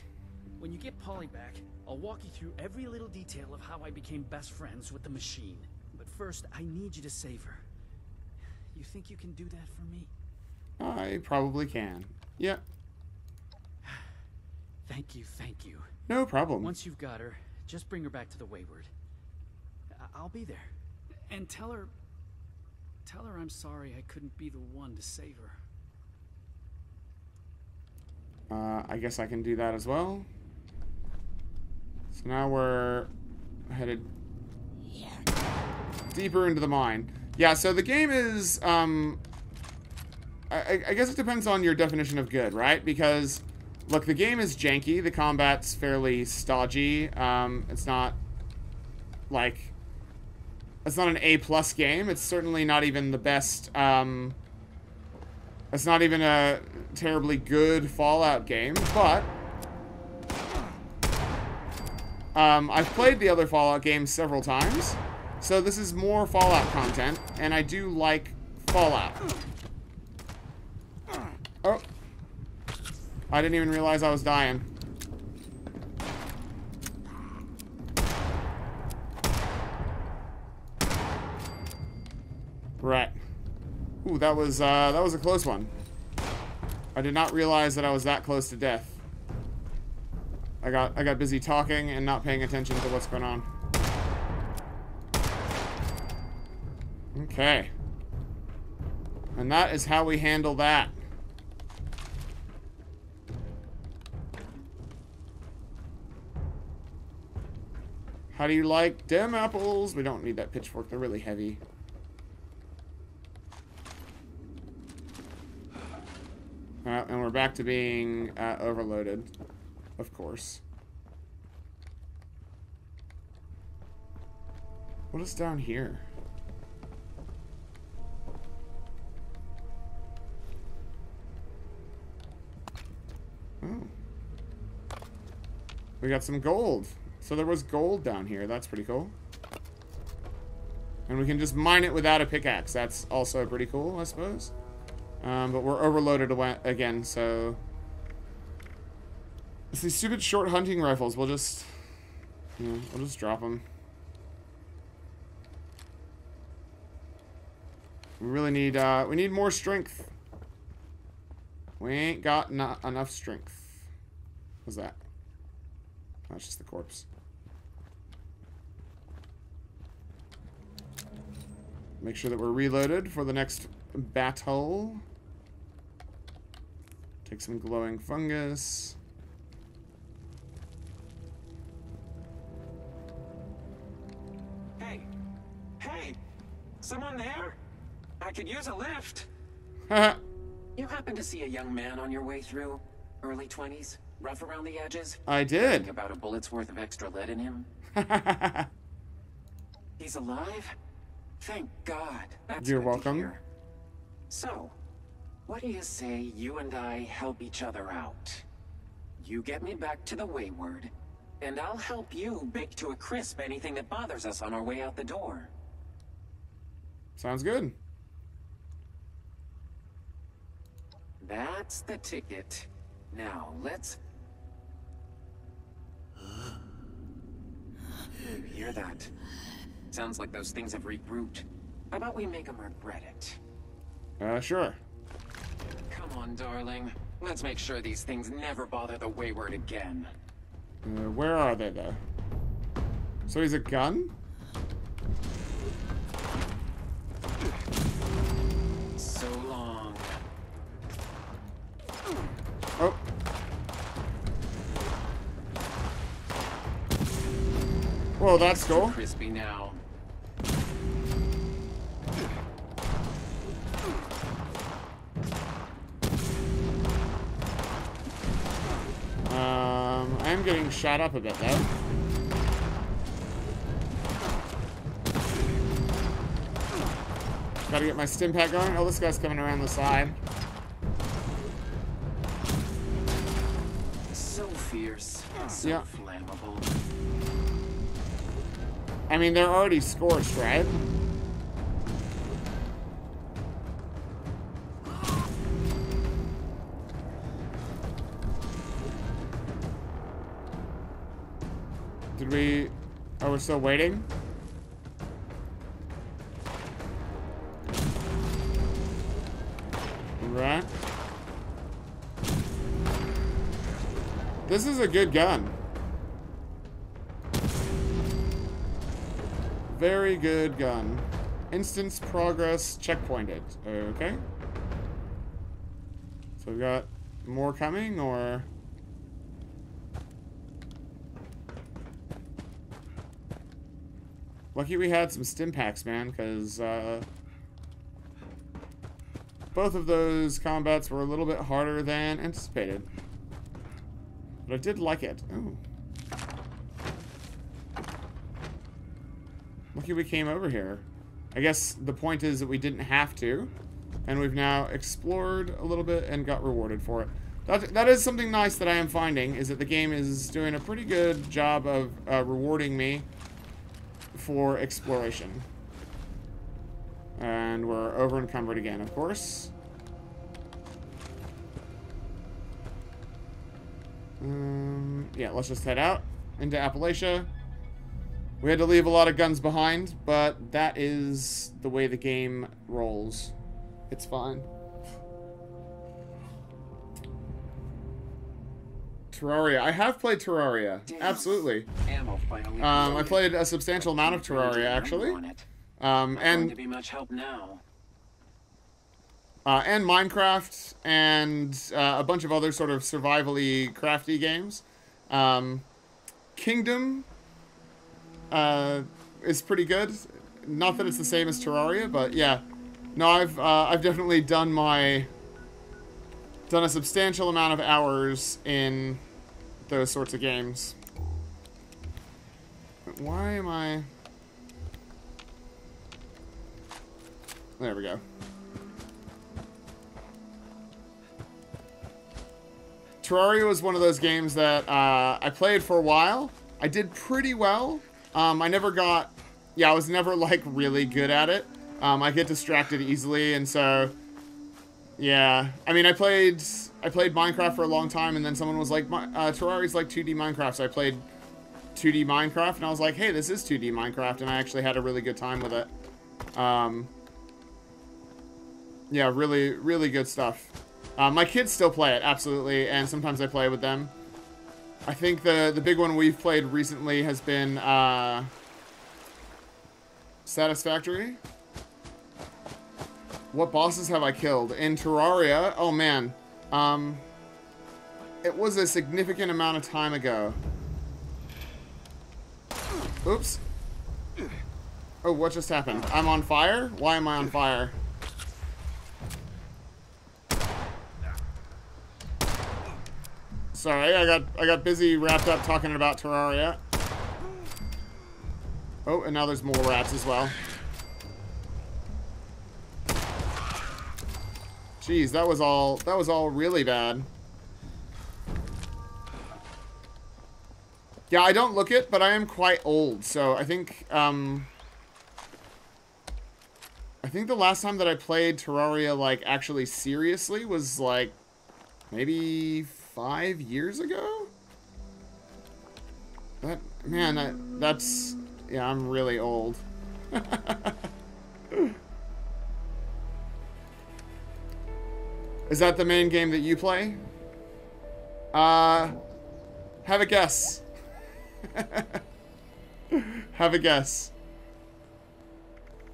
when you get Polly back, I'll walk you through every little detail of how I became best friends with the machine. But first, I need you to save her. You think you can do that for me? I probably can. Yeah, Thank you, thank you. no problem. Once you've got her, just bring her back to the Wayward. I- I'll be there. And tell her. Tell her I'm sorry I couldn't be the one to save her. Uh, I guess I can do that as well. So now we're headed deeper into the mine. Yeah, so the game is, um, I, I- guess it depends on your definition of good, right? Because, look, the game is janky. The combat's fairly stodgy. Um, it's not, like, it's not an A plus game. It's certainly not even the best, um, it's not even a terribly good Fallout game, but um, I've played the other Fallout games several times, so this is more Fallout content, and I do like Fallout. Oh. I didn't even realize I was dying. Right. Ooh, that was uh, that was a close one. I did not realize that I was that close to death. I got I got busy talking and not paying attention to what's going on. Okay. And that is how we handle that. How do you like dem apples? We don't need that pitchfork. They're really heavy. Uh, and we're back to being uh, overloaded, of course. What is down here? Oh. We got some gold. So there was gold down here. That's pretty cool. And we can just mine it without a pickaxe. That's also pretty cool, I suppose. Um, but we're overloaded again, so... It's these stupid short hunting rifles. We'll just... Yeah, we'll just drop them. We really need, uh, we need more strength. We ain't got no- enough strength. What's that? That's just the corpse. Make sure that we're reloaded for the next battle. Take some glowing fungus. Hey, hey, someone there? I could use a lift. You happen to see a young man on your way through? Early 20s? Rough around the edges? I Think did. about a bullet's worth of extra lead in him? He's alive? Thank God. That's You're welcome. So, what do you say you and I help each other out? You get me back to the Wayward, and I'll help you bake to a crisp anything that bothers us on our way out the door. Sounds good. That's the ticket. Now, let's... You hear that? Sounds like those things have regrouped. How about we make them regret it? Uh, sure. Come on, darling. Let's make sure these things never bother the Wayward again. Uh, where are they, though? So he's a gun? So long. Oh. Whoa, that's cool. Crispy now. Um, I am getting shot up a bit, though. Gotta get my stim pack going. Oh, this guy's coming around the side. So fierce. So Yeah. flammable. I mean, they're already scorched, right? Did we... Oh, we're still waiting? Right. This is a good gun. Very good gun. Instance progress checkpointed. Okay. So we got more coming, or... Lucky we had some stim packs, man, because, uh... Both of those combats were a little bit harder than anticipated. But I did like it. Ooh. Lucky we came over here. I guess the point is that we didn't have to. And we've now explored a little bit and got rewarded for it. That, that is something nice that I am finding, is that the game is doing a pretty good job of uh, rewarding me for exploration. And we're over encumbered again, of course. Um, yeah, let's just head out into Appalachia. We had to leave a lot of guns behind, but that is the way the game rolls. It's fine. Terraria. I have played Terraria. Absolutely. Um, I played a substantial amount of Terraria, actually. Um, and to be much help now. uh, and Minecraft and uh, a bunch of other sort of survivally crafty games. Um, Kingdom uh, is pretty good. Not that it's the same as Terraria, but yeah. No, I've uh, I've definitely done my done a substantial amount of hours in those sorts of games. But why am I? There we go. Terraria was one of those games that uh, I played for a while. I did pretty well. Um, I never got, yeah, I was never like really good at it. Um, I get distracted easily, and so, yeah. I mean, I played, I played Minecraft for a long time, and then someone was like, "Mi- uh, Terraria's like 2D Minecraft, so I played 2D Minecraft, and I was like, hey, this is 2D Minecraft, and I actually had a really good time with it. Um, yeah, really, really good stuff. Uh, my kids still play it, absolutely, and sometimes I play with them. I think the the big one we've played recently has been uh, Satisfactory. What bosses have I killed in Terraria? Oh man, um, it was a significant amount of time ago. Oops. Oh, what just happened? I'm on fire? Why am I on fire? Sorry, I got I got busy wrapped up talking about Terraria. Oh, and now there's more rats as well. Jeez, that was all that was all really bad. Yeah, I don't look it, but I am quite old, so I think um I think the last time that I played Terraria like actually seriously was like maybe five years ago? That man, that, that's yeah, I'm really old. Is that the main game that you play? Uh, have a guess. have a guess.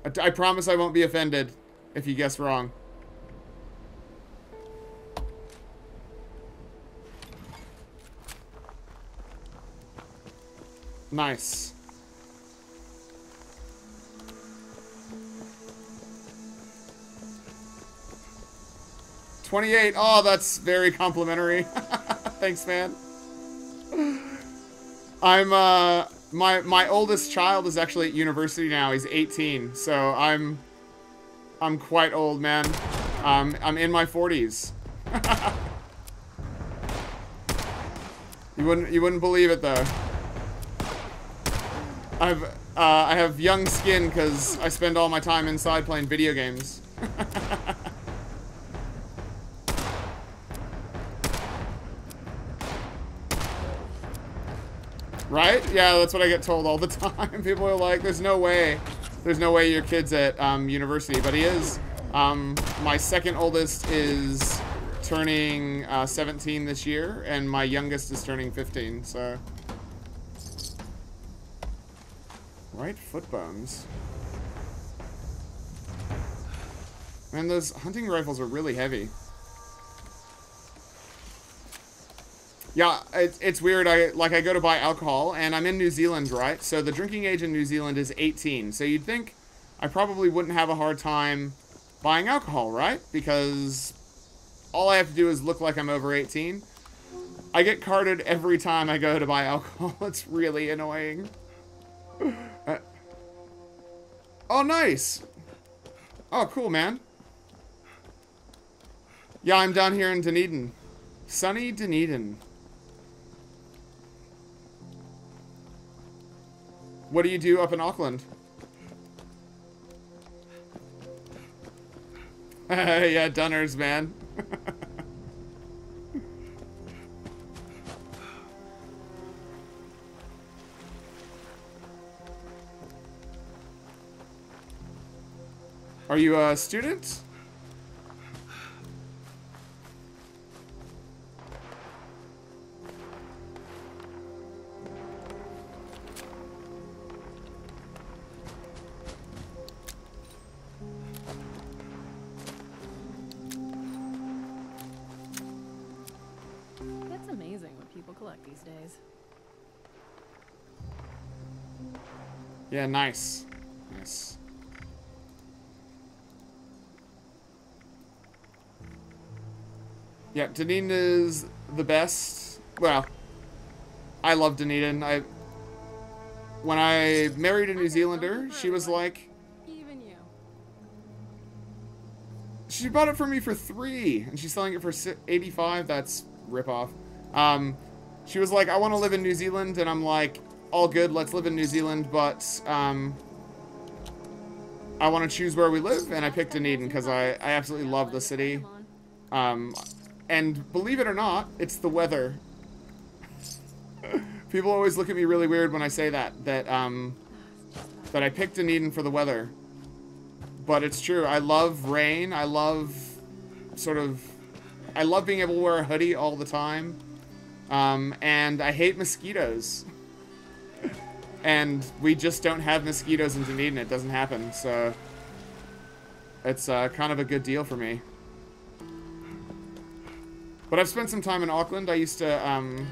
I, I promise I won't be offended if you guess wrong. Nice. Twenty-eight. Oh, that's very complimentary. Thanks, man. I'm uh my my oldest child is actually at university now. He's 18, so I'm I'm quite old, man. Um, I'm in my 40s. you wouldn't you wouldn't believe it though. I've uh, I have young skin because I spend all my time inside playing video games. right? Yeah, that's what I get told all the time. People are like, "There's no way, there's no way your kid's at um, university," but he is. Um, my second oldest is turning uh, 17 this year, and my youngest is turning 15. So, right foot bones. Man, those hunting rifles are really heavy. Yeah, it, it's weird. I like I go to buy alcohol, and I'm in New Zealand, right? So the drinking age in New Zealand is 18. So you'd think I probably wouldn't have a hard time buying alcohol, right? Because all I have to do is look like I'm over 18. I get carded every time I go to buy alcohol. It's really annoying. Uh, oh, nice. Oh, cool, man. Yeah, I'm down here in Dunedin. Sunny Dunedin. What do you do up in Auckland? yeah, Dunners, man. Are you a student? Collect these days. Yeah, nice. Nice. Yeah, Dunedin is the best. Well, I love Dunedin. I when I married a New Zealander, she was like, Even you. she bought it for me for three, and she's selling it for 85. That's ripoff. Um, she was like, I want to live in New Zealand, and I'm like, all good, let's live in New Zealand, but um, I want to choose where we live, and I picked Dunedin because I, I absolutely love the city. Um, and believe it or not, it's the weather. People always look at me really weird when I say that, that, um, that I picked Dunedin for the weather. But it's true. I love rain. I love sort of, I love being able to wear a hoodie all the time. Um, and I hate mosquitoes. and we just don't have mosquitoes in Dunedin. It doesn't happen. So it's uh, kind of a good deal for me. But I've spent some time in Auckland. I used to, um,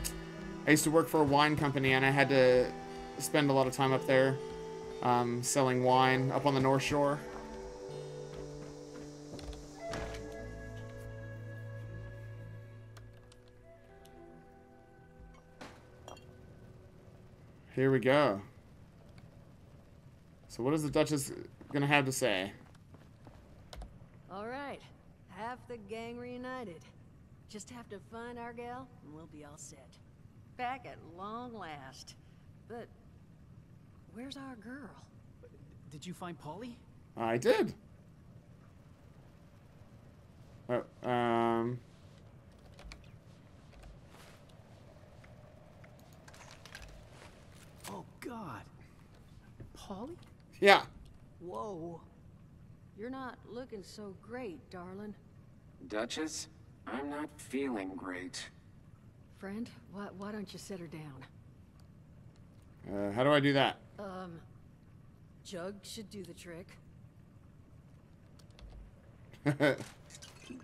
I used to work for a wine company, and I had to spend a lot of time up there, um, selling wine up on the North Shore. Here we go. So what is the Duchess gonna have to say? All right, half the gang reunited. Just have to find our gal, and we'll be all set. Back at long last. But where's our girl? Did you find Polly? I did. Oh, um. God. Polly? Yeah. Whoa. You're not looking so great, darling. Duchess, I'm not feeling great. Friend, why, why don't you sit her down? Uh, how do I do that? Um, Jug should do the trick.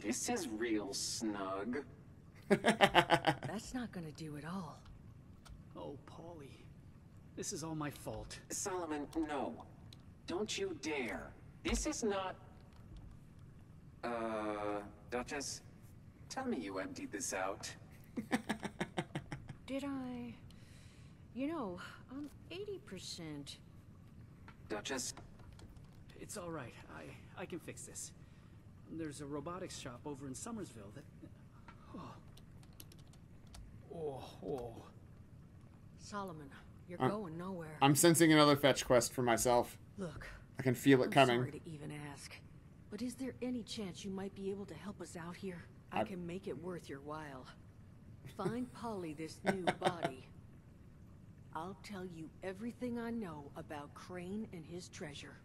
This is real snug. That's not gonna do at all. Oh, Polly. This is all my fault. Solomon, no. Don't you dare. This is not... Uh, Duchess, tell me you emptied this out. Did I? You know, I'm 80%. Duchess, It's all right. I I can fix this. There's a robotics shop over in Summersville that. Oh. Oh. oh. Solomon, you're Uh, going nowhere. I'm sensing another fetch quest for myself. Look, I can feel it I'm coming. sorry to even ask, but is there any chance you might be able to help us out here? I, I- can make it worth your while. Find Polly this new body. I'll tell you everything I know about Crane and his treasure.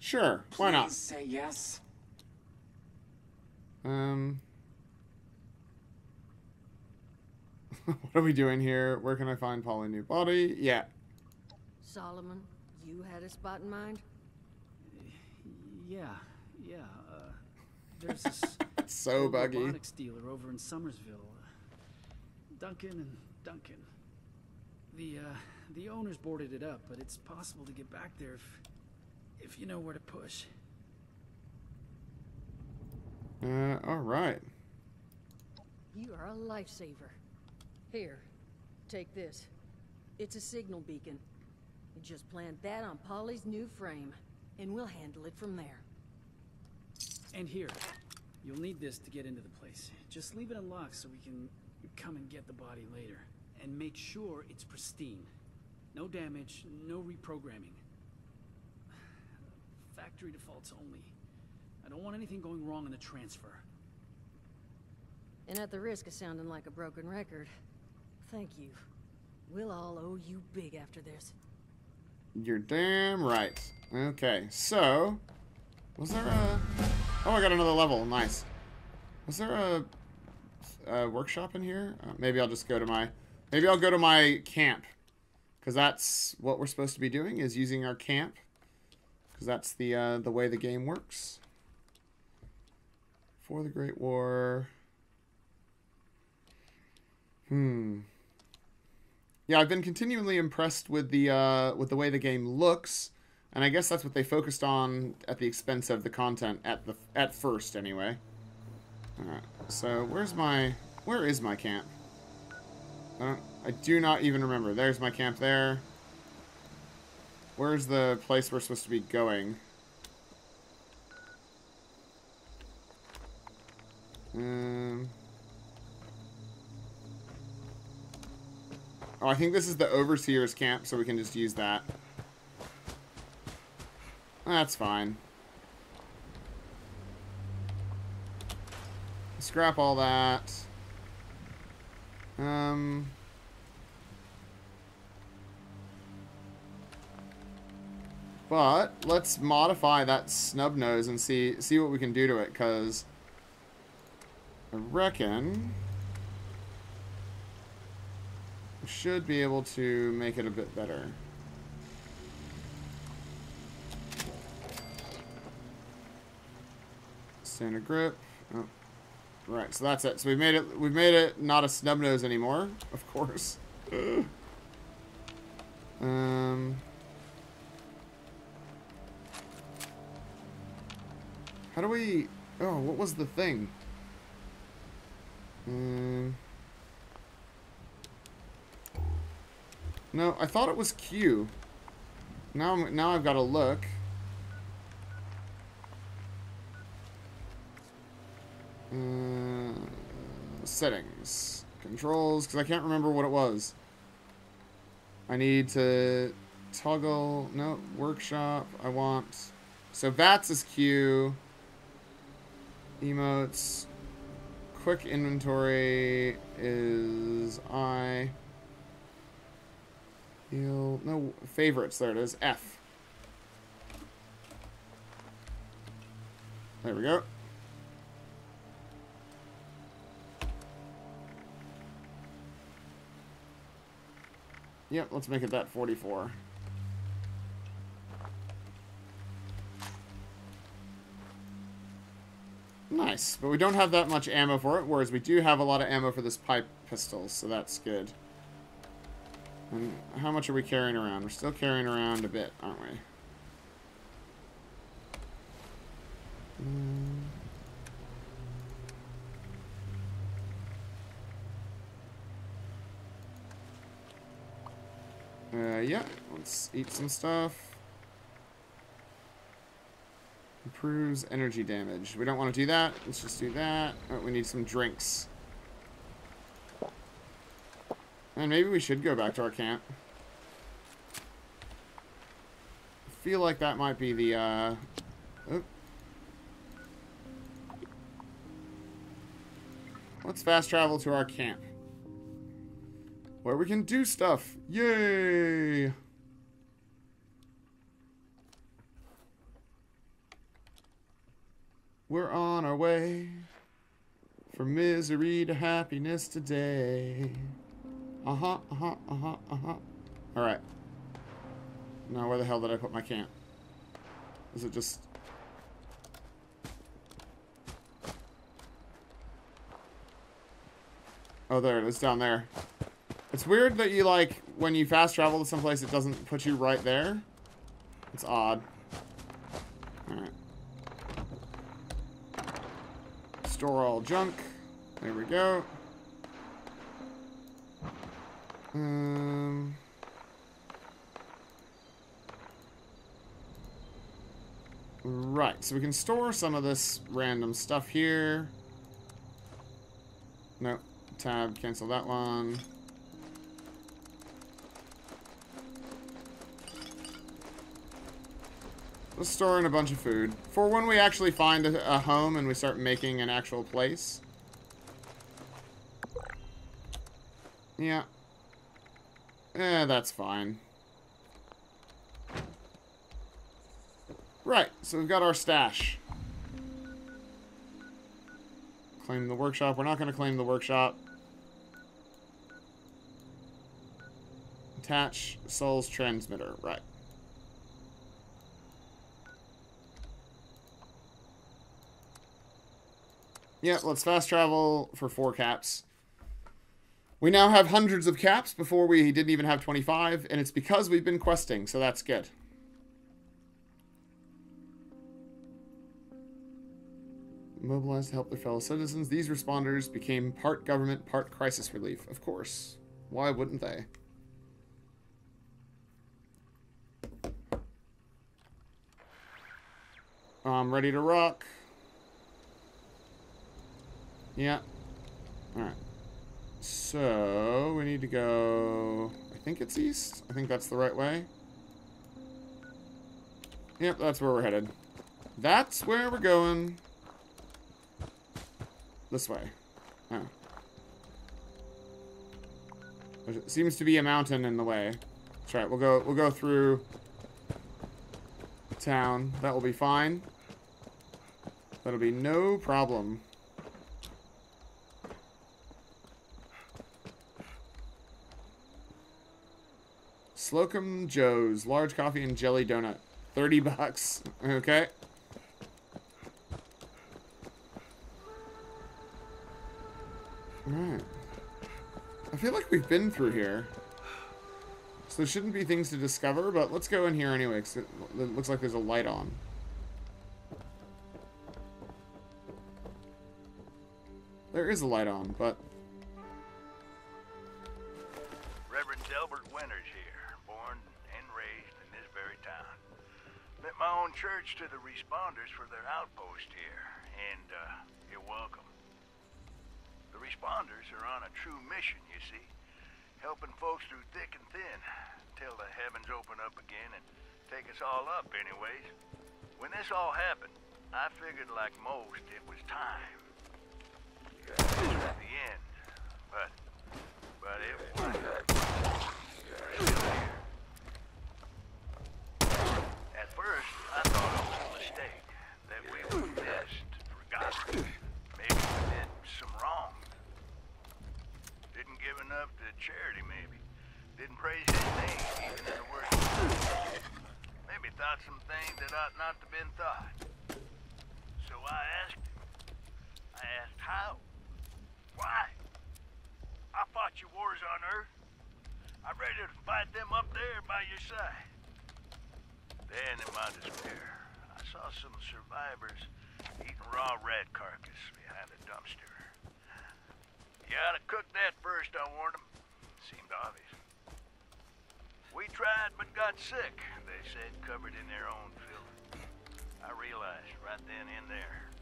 Sure, why not? Say yes. Um, what are we doing here? Where can I find Polly new body? Yeah. Solomon, you had a spot in mind? Yeah, yeah. Uh, there's this so buggy. robotics dealer over in Summersville. Uh, Duncan and Duncan. The uh, the owners boarded it up, but it's possible to get back there if if you know where to push. Uh, all right. You are a lifesaver. Here, take this. It's a signal beacon. You just plant that on Polly's new frame, and we'll handle it from there. And here, you'll need this to get into the place. Just leave it unlocked so we can come and get the body later. And make sure it's pristine. No damage, no reprogramming. Factory defaults only. I don't want anything going wrong in the transfer. And at the risk of sounding like a broken record, thank you. We'll all owe you big after this. You're damn right. Okay, so was there a? Oh, I got another level. Nice. Was there a, a workshop in here? Uh, maybe I'll just go to my. Maybe I'll go to my camp, because that's what we're supposed to be doing is using our camp, because that's the uh, the way the game works. For the Great War. Hmm. Yeah, I've been continually impressed with the uh, with the way the game looks, and I guess that's what they focused on at the expense of the content at the at first, anyway. All right. So where's my where is my camp? I don't. I do not even remember. There's my camp there. Where's the place we're supposed to be going? Um. Oh, I think this is the Overseer's camp, so we can just use that. That's fine. Scrap all that. Um... But let's modify that snub nose and see see what we can do to it, because I reckon we should be able to make it a bit better. Standard grip. Oh. Right, so that's it. So we've made it we've made it not a snub nose anymore, of course. um How do we Oh, what was the thing? Um No, I thought it was Q. Now, now I've got to look. Uh, settings, controls, because I can't remember what it was. I need to toggle. No, workshop. I want. So VATS is Q. Emotes. Quick inventory is I. No, favorites. There it is. F. There we go. Yep, let's make it that 44. Nice, but we don't have that much ammo for it, whereas we do have a lot of ammo for this pipe pistol, so that's good. And how much are we carrying around? We're still carrying around a bit, aren't we? Uh, yeah, let's eat some stuff. Improves energy damage. We don't want to do that. Let's just do that. Oh, we need some drinks. And maybe we should go back to our camp. I feel like that might be the, uh... Oh. Let's fast travel to our camp. Where we can do stuff. Yay! We're on our way from misery to happiness today. Uh huh, uh huh, uh huh, uh huh. Alright. Now, where the hell did I put my camp? Is it just. Oh, there it is, down there. It's weird that you, like, when you fast travel to someplace, it doesn't put you right there. It's odd. Alright. Store all junk. There we go. Um... Right, so we can store some of this random stuff here. Nope. Tab, cancel that one. Let's store in a bunch of food. For when we actually find a, a home and we start making an actual place. Yeah. Eh, that's fine. Right, so we've got our stash. Claim the workshop. We're not going to claim the workshop. Attach Soul's transmitter. Right. Yeah, let's fast travel for four caps. We now have hundreds of caps before we didn't even have 25, and it's because we've been questing, so that's good. Mobilized to help their fellow citizens, these responders became part government, part crisis relief. Of course. Why wouldn't they? I'm ready to rock. Yeah. Alright. So, we need to go... I think it's east. I think that's the right way. Yep, that's where we're headed. That's where we're going. This way. Oh. There seems to be a mountain in the way. That's right, we'll go we'll go through town. That will be fine. That'll be no problem. Slocum Joe's large coffee and jelly donut. 30 bucks. Okay. Alright. I feel like we've been through here. So there shouldn't be things to discover, but let's go in here anyway, because it, it looks like there's a light on. There is a light on, but... my own church to the responders for their outpost here, and uh, you're welcome. The responders are on a true mission, you see, helping folks through thick and thin, till the heavens open up again and take us all up anyways. When this all happened, I figured like most it was time. The end, but, but it wasn't. At first, I thought it was a mistake, that we were missed, forgotten. Maybe we did some wrong. Enough to charity, maybe. Didn't praise his name, even in the worst. Maybe thought some things that ought not to have been thought. So I asked him. I asked how. Why? I fought your wars on Earth. I'm ready to fight them up there by your side. Then, in my despair, I saw some survivors eating raw rat carcass behind a dumpster. You ought to cook that first, I warned them. Seemed obvious. We tried but got sick, they said, covered in their own filth. I realized right then and there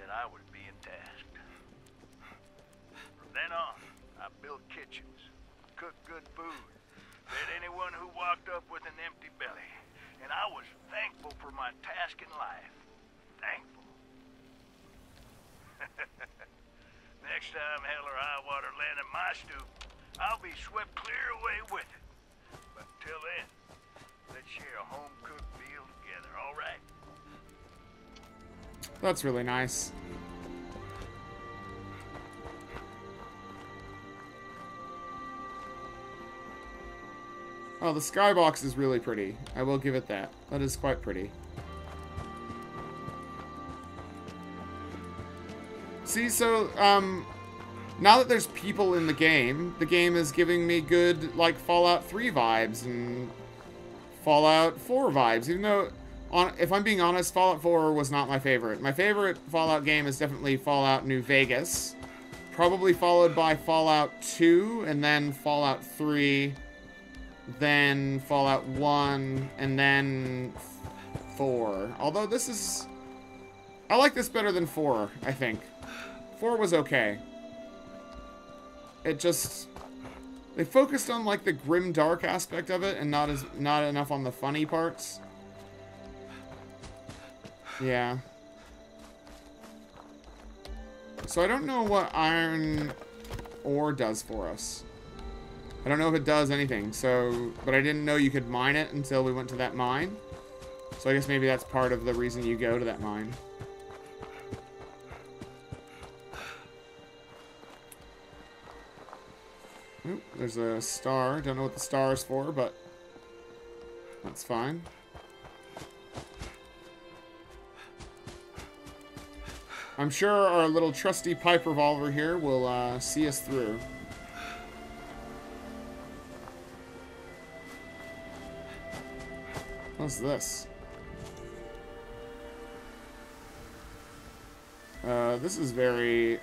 that I was being tasked. From then on, I built kitchens, cooked good food, fed anyone who walked up with an empty belly. And I was thankful for my task in life. Thankful. Next time hell or high water land in my stoop, I'll be swept clear away with it. But till then, let's share a home-cooked meal together, all right? That's really nice. Oh, the skybox is really pretty. I will give it that. That is quite pretty. See, so, um, now that there's people in the game, the game is giving me good, like, Fallout 3 vibes and Fallout 4 vibes, even though, on, if I'm being honest, Fallout 4 was not my favorite. My favorite Fallout game is definitely Fallout New Vegas, probably followed by Fallout 2, and then Fallout 3, then Fallout 1, and then 4. Although this is... I like this better than 4, I think. 4 was okay. It just... They focused on, like, the grim dark aspect of it and not as not enough on the funny parts. Yeah. So I don't know what iron ore does for us. I don't know if it does anything, so... But I didn't know you could mine it until we went to that mine. So I guess maybe that's part of the reason you go to that mine. Oop, there's a star. Don't know what the star is for, but that's fine. I'm sure our little trusty pipe revolver here will uh, see us through. What's this? Uh, this is very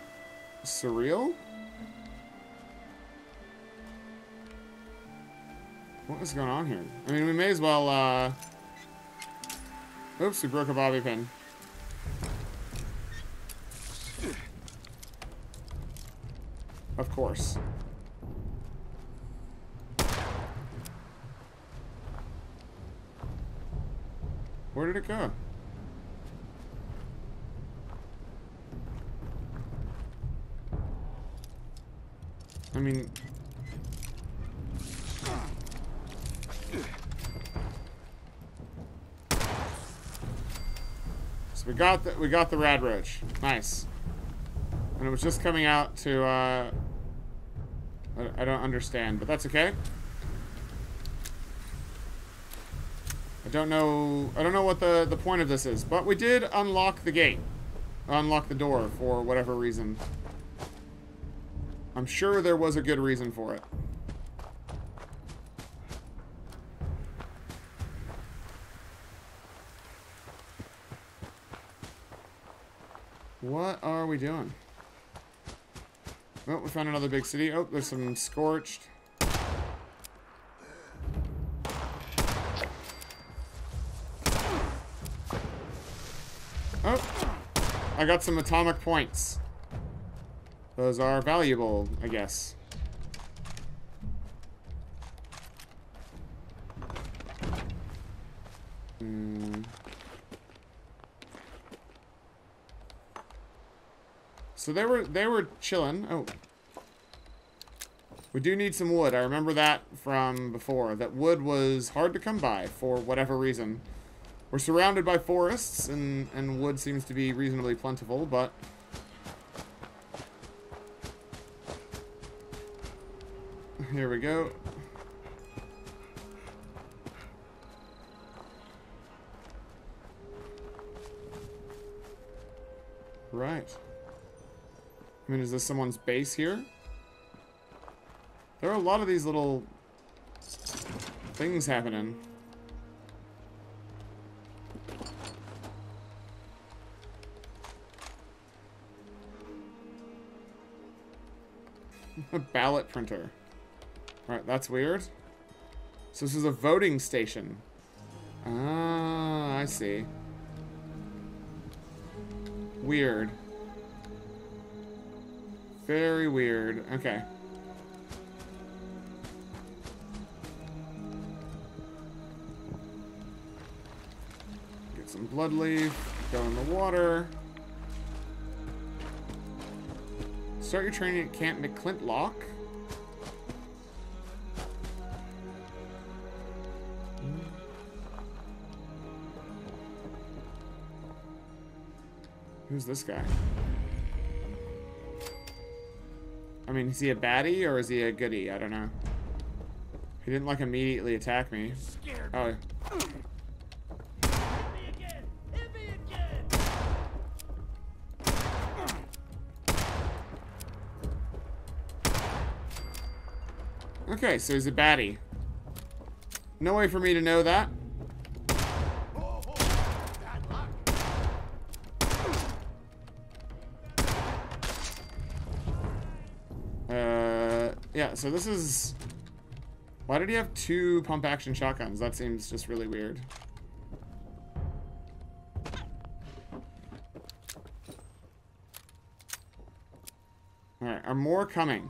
surreal. What is going on here? I mean, we may as well, uh... Oops, we broke a bobby pin. Of course. Where did it go? I mean... So we got the, we got the rad roach. Nice. And it was just coming out to, uh... I, I don't understand, but that's okay. I don't know. I don't know what the the point of this is, but we did unlock the gate, unlock the door for whatever reason. I'm sure there was a good reason for it. What are we doing? Oh, we found another big city. Oh, there's some scorched. Oh, I got some atomic points. Those are valuable, I guess. Hmm. So they were they were chilling. Oh. We do need some wood. I remember that from before. That wood was hard to come by for whatever reason. We're surrounded by forests, and, and wood seems to be reasonably plentiful, but... Here we go. Right. I mean, is this someone's base here? There are a lot of these little things happening. A ballot printer. Alright, that's weird. So this is a voting station. Ah, I see. Weird. Very weird. Okay. Get some blood leaf. Go in the water. Start your training at Camp McClintock. Who's this guy? I mean, is he a baddie or is he a goodie? I don't know. He didn't like immediately attack me. Oh. Okay, so he's a baddie. No way for me to know that. So this is... Why did he have two pump action shotguns? That seems just really weird. Alright, are more coming?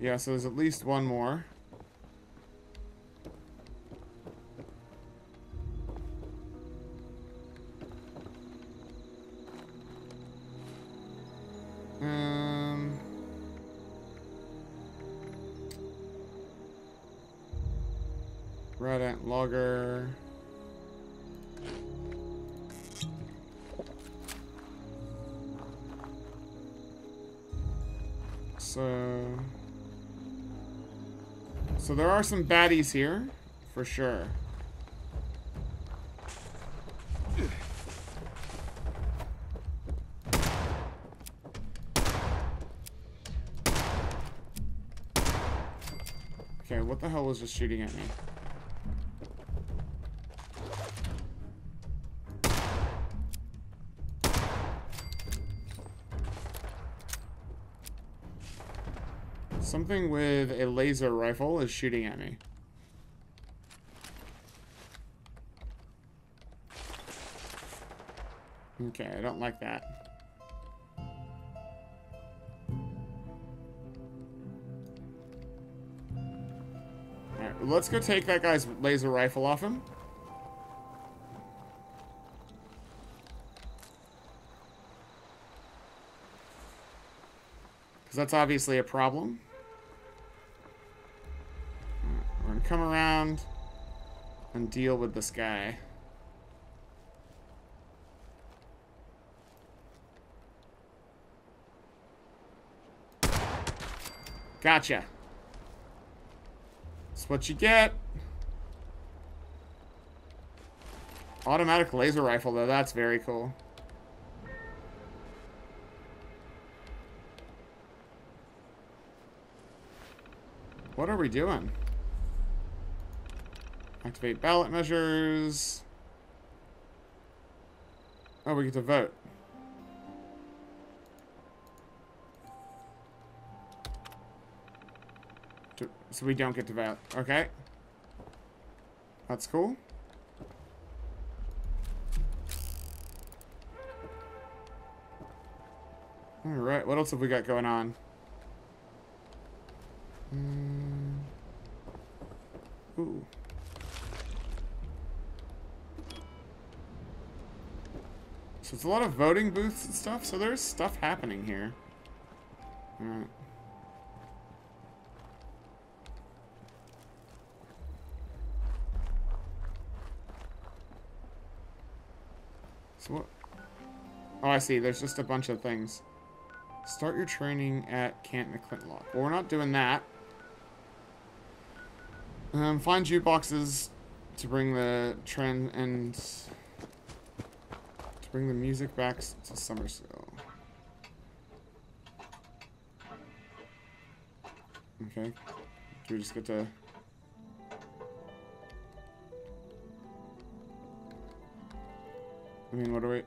Yeah, so there's at least one more. So there are some baddies here, for sure. Okay, what the hell was just shooting at me? Something with a laser rifle is shooting at me. Okay, I don't like that. Let's go take that guy's laser rifle off him. Because that's obviously a problem. We're gonna come around and deal with this guy. Gotcha. That's what you get. Automatic laser rifle, though. That's very cool. What are we doing? Activate ballot measures. Oh, we get to vote. So we don't get to vote. Okay. That's cool. Alright, what else have we got going on? Mm. Ooh. So it's a lot of voting booths and stuff, so there's stuff happening here. Alright. So what? Oh, I see. There's just a bunch of things. Start your training at Camp McClintock. Well, we're not doing that. Um, find jukeboxes to bring the trend and bring the music back to Summersville. Okay. Do we just get to... I mean, what do we...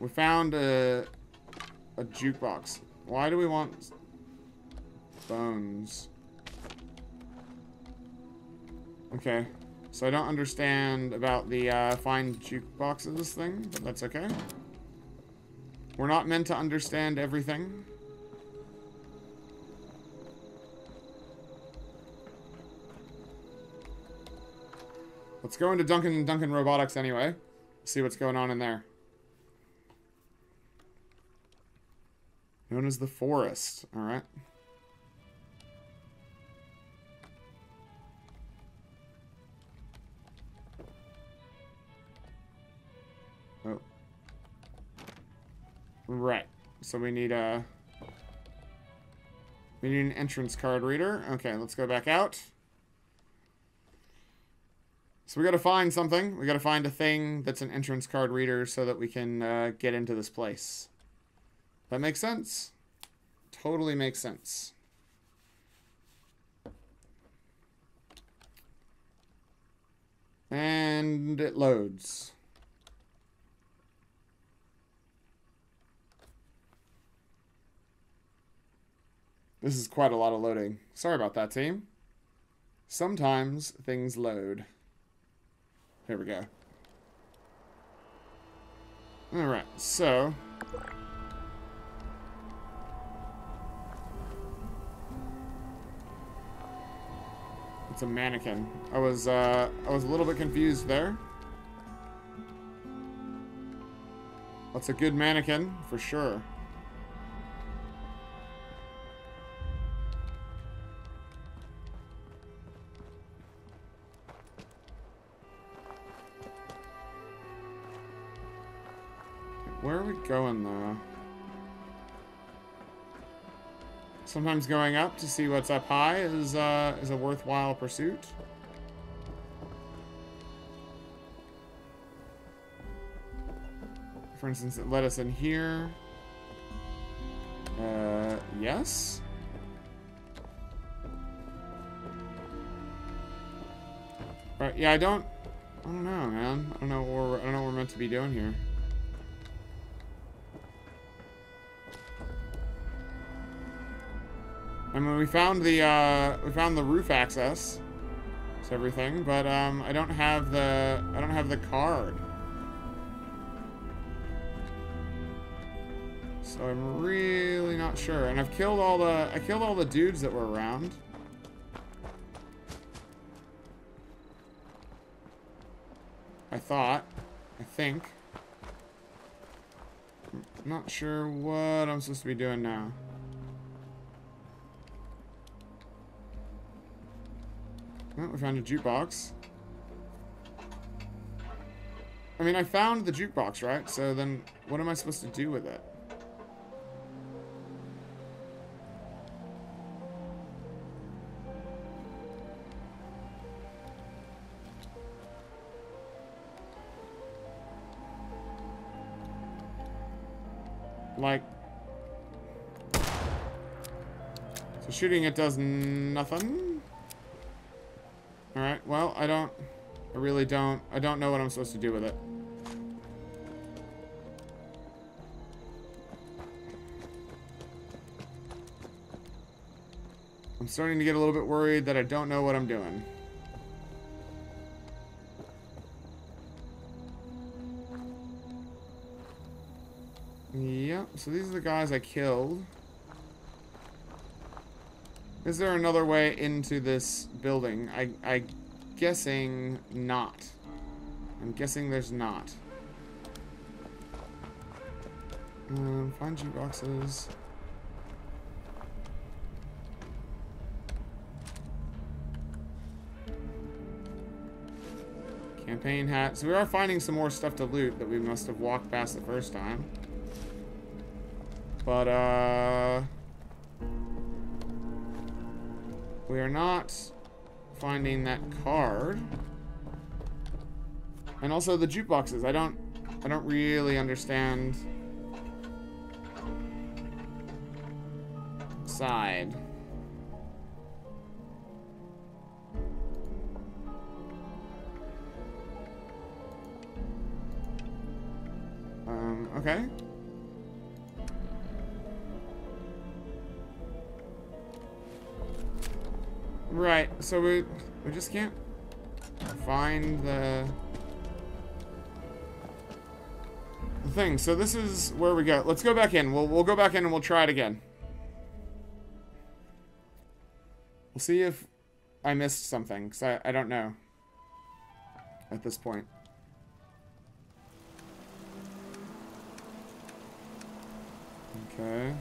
We found a, a jukebox. Why do we want bones? Okay. So I don't understand about the uh, jukeboxes this thing, but that's okay. We're not meant to understand everything. Let's go into Duncan Duncan Robotics anyway. See what's going on in there. Known as the Forest. Alright. So we need a... We need an entrance card reader. Okay, let's go back out. So we gotta find something. We gotta find a thing that's an entrance card reader so that we can uh, get into this place. That makes sense? Totally makes sense. And it loads. This is quite a lot of loading. Sorry about that, team. Sometimes things load. Here we go. Alright, so... It's a mannequin. I was, uh, I was a little bit confused there. That's a good mannequin, for sure. Going, there. Sometimes going up to see what's up high is, uh, is a worthwhile pursuit. For instance, it led us in here. Uh, yes? Right, yeah, I don't... I don't know, man. I don't know what we're, I don't know what we're meant to be doing here. I mean, we found the, uh, we found the roof access to everything, but, um, I don't have the, I don't have the card. So I'm really not sure. And I've killed all the, I killed all the dudes that were around. I thought. I think. I'm not sure what I'm supposed to be doing now. We found a jukebox. I mean, I found the jukebox, right? So then, what am I supposed to do with it? Like... So shooting it does nothing? Alright, well, I don't... I really don't... I don't know what I'm supposed to do with it. I'm starting to get a little bit worried that I don't know what I'm doing. Yep, so these are the guys I killed. Is there another way into this building? I, I guessing not. I'm guessing there's not. Um, find jukeboxes. Boxes. Campaign hat. So we are finding some more stuff to loot that we must have walked past the first time. But, uh... We are not finding that card. And also the jukeboxes. I don't I don't really understand side. So we we just can't find the the thing. So this is where we go. Let's go back in. We'll we'll go back in and we'll try it again. We'll see if I missed something, because I, I don't know at this point. Okay.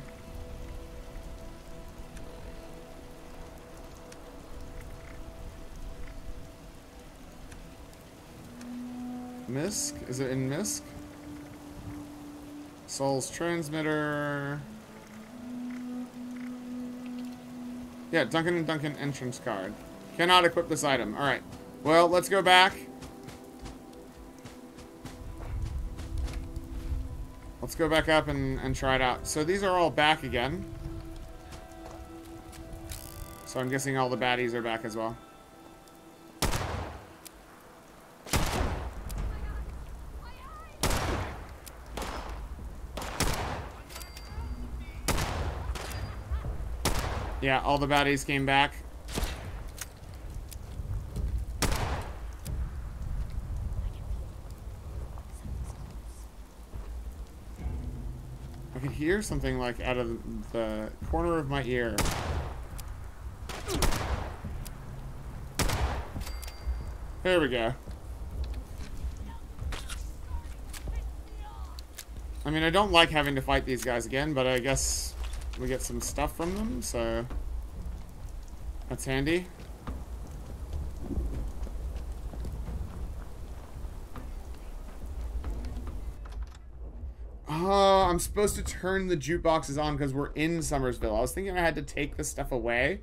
Misc? Is it in Misc? Soul's transmitter. Yeah, Duncan and Duncan entrance card. Cannot equip this item. Alright. Well, let's go back. Let's go back up and, and try it out. So these are all back again. So I'm guessing all the baddies are back as well. Yeah, all the baddies came back. I can hear something like out of the corner of my ear. There we go. I mean, I don't like having to fight these guys again, but I guess we get some stuff from them, so that's handy. Oh, I'm supposed to turn the jukeboxes on because we're in Summersville. I was thinking I had to take this stuff away.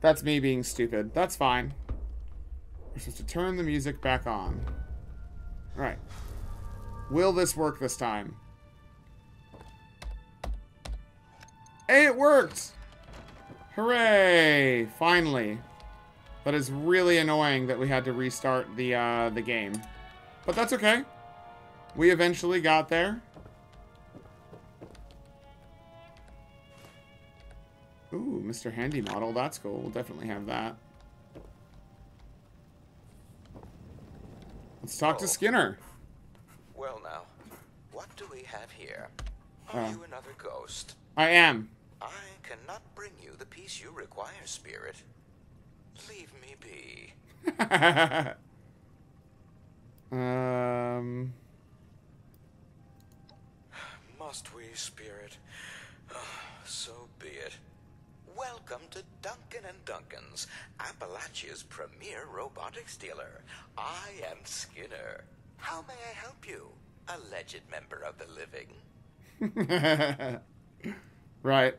That's me being stupid. That's fine. We're supposed to turn the music back on. All right. Will this work this time? Hey, it worked! Hooray! Finally. That is really annoying that we had to restart the, uh, the game. But that's okay. We eventually got there. Ooh, Mr. Handy model. That's cool. We'll definitely have that. Let's talk to Skinner. Well now, what do we have here? Are Oh. you another ghost? I am. Cannot bring you the peace you require, spirit. Leave me be. um... Must we, spirit? Ah, so be it. Welcome to Duncan and Duncan's, Appalachia's premier robotics dealer. I am Skinner. How may I help you, alleged member of the living? right.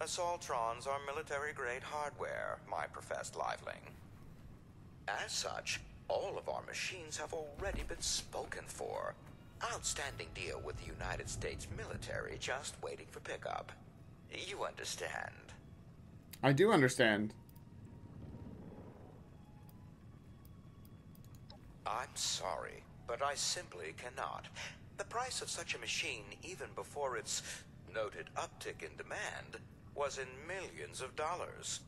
Assaultrons are military-grade hardware, my professed liveling. As such, all of our machines have already been spoken for. Outstanding deal with the United States military, just waiting for pickup. You understand? I do understand. I'm sorry, but I simply cannot. The price of such a machine, even before its noted uptick in demand, was in millions of dollars.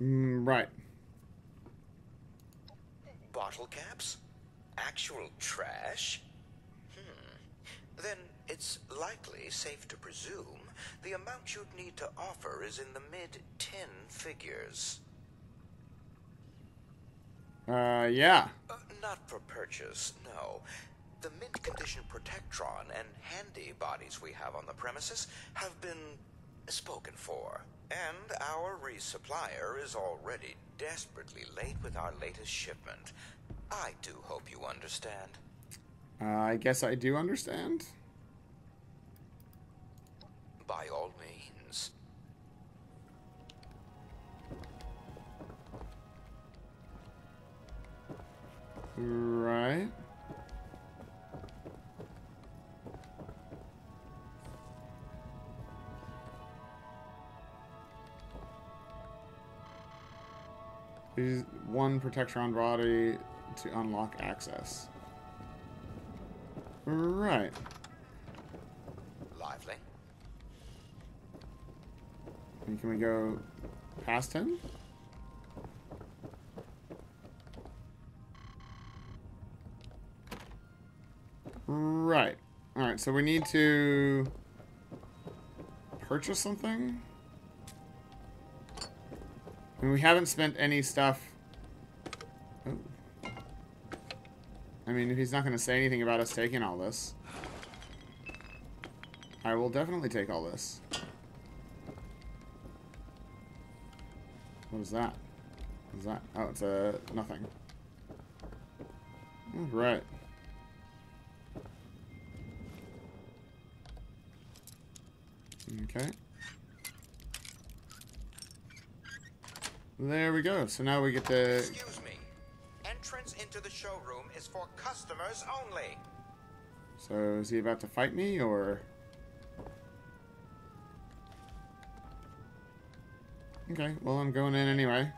Mm, right. Bottle caps? Actual trash? Hmm. Then it's likely safe to presume the amount you'd need to offer is in the mid ten figures. Uh, yeah. Uh, not for purchase, no. The mint condition Protectron and handy bodies we have on the premises have been spoken for. And our resupplier is already desperately late with our latest shipment. I do hope you understand. Uh, I guess I do understand. By all means. Right. Use one Protectron body to unlock access. Right. Lively. And can we go past him? Right. Alright, so we need to purchase something? Mean, we haven't spent any stuff... I mean, if he's not going to say anything about us taking all this, I will definitely take all this. What is that? What is that? Oh, it's a uh, nothing. All right. Okay. There we go. So now we get to. Excuse me. Entrance into the showroom is for customers only. So is he about to fight me or? Okay. Well, I'm going in anyway.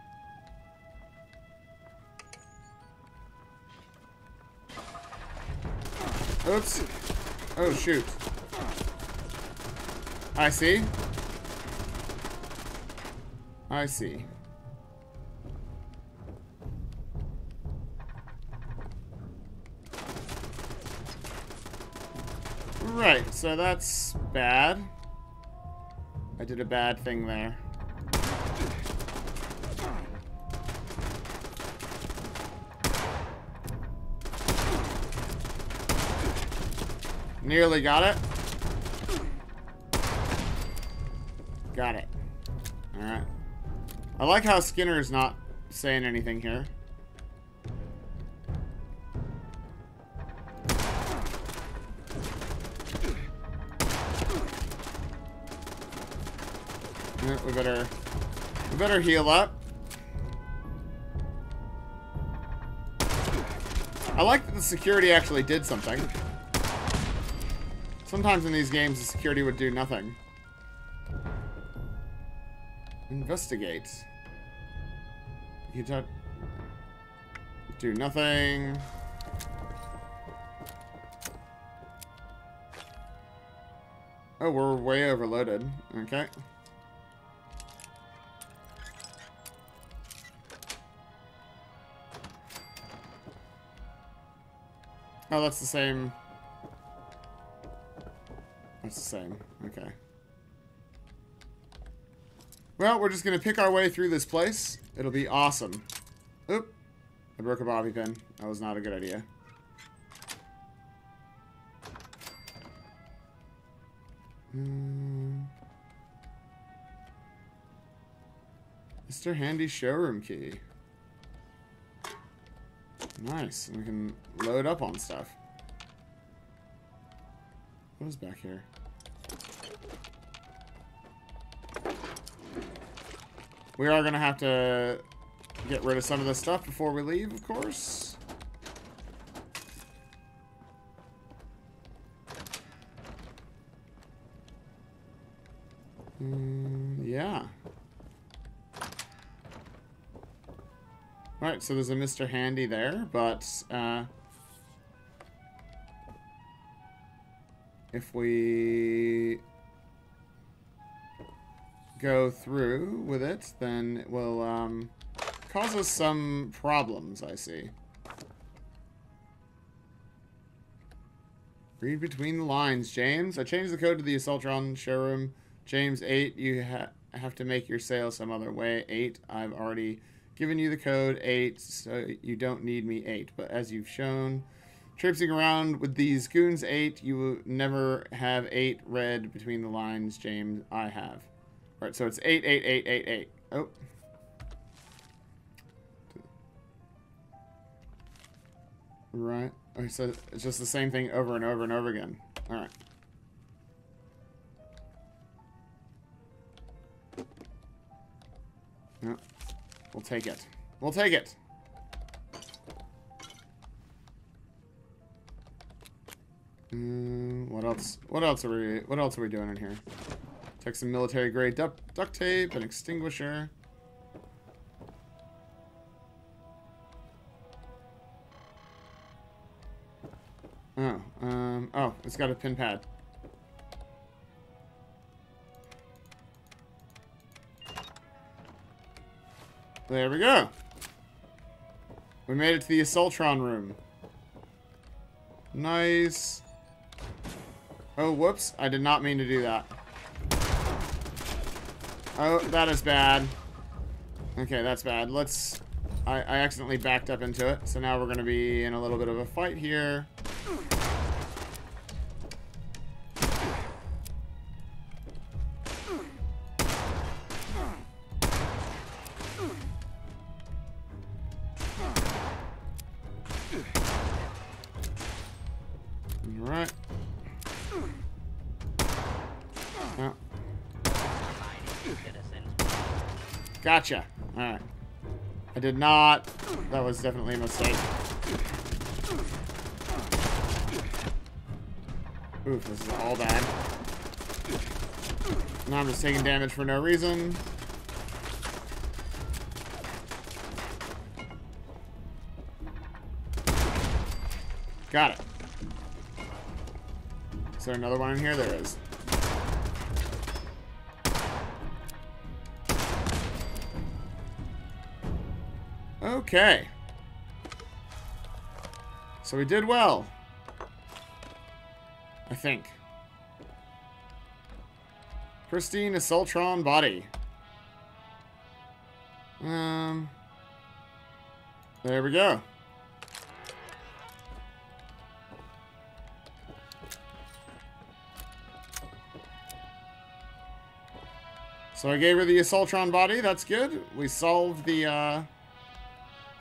Oops. Oh shoot. I see. I see. Right, so that's bad. I did a bad thing there. Nearly got it. Got it. Alright. I like how Skinner is not saying anything here. Heal up. I like that the security actually did something. Sometimes in these games the security would do nothing. Investigate. You don't do nothing. Oh, we're way overloaded. Okay. Oh, that's the same. That's the same. Okay. Well, we're just going to pick our way through this place. It'll be awesome. Oop. I broke a bobby pin. That was not a good idea. Hmm. Mr. Handy showroom key. Nice. We can load up on stuff. What is back here? We are going to have to get rid of some of this stuff before we leave, of course. Mm, yeah. Alright, so there's a Mr. Handy there, but uh, if we go through with it, then it will um, cause us some problems, I see. Read between the lines, James. I changed the code to the Assaultron showroom. James 8, you ha have to make your sale some other way. 8, I've already given you the code 8, so you don't need me 8. But as you've shown, traipsing around with these goons 8, you never have 8 read between the lines, James. I have. Alright, so it's 8, 8, 8, 8, 8. Oh. Right. Okay, so it's just the same thing over and over and over again. Alright. Yeah. We'll take it. We'll take it. Mm, what else? What else are we? What else are we doing in here? Some military grade duct, duct tape, an extinguisher. Oh, um, oh, it's got a pin pad. There we go. We made it to the Assaultron room. Nice. Oh, whoops. I did not mean to do that. Oh, that is bad. Okay, that's bad. Let's... I, I accidentally backed up into it, so now we're going to be in a little bit of a fight here. Did not. That was definitely a mistake. Oof, this is all bad. Now I'm just taking damage for no reason. Got it. Is there another one in here? There is. Okay. So we did well. I think. Pristine Assaultron body. Um. There we go. So I gave her the Assaultron body. That's good. We solved the, uh,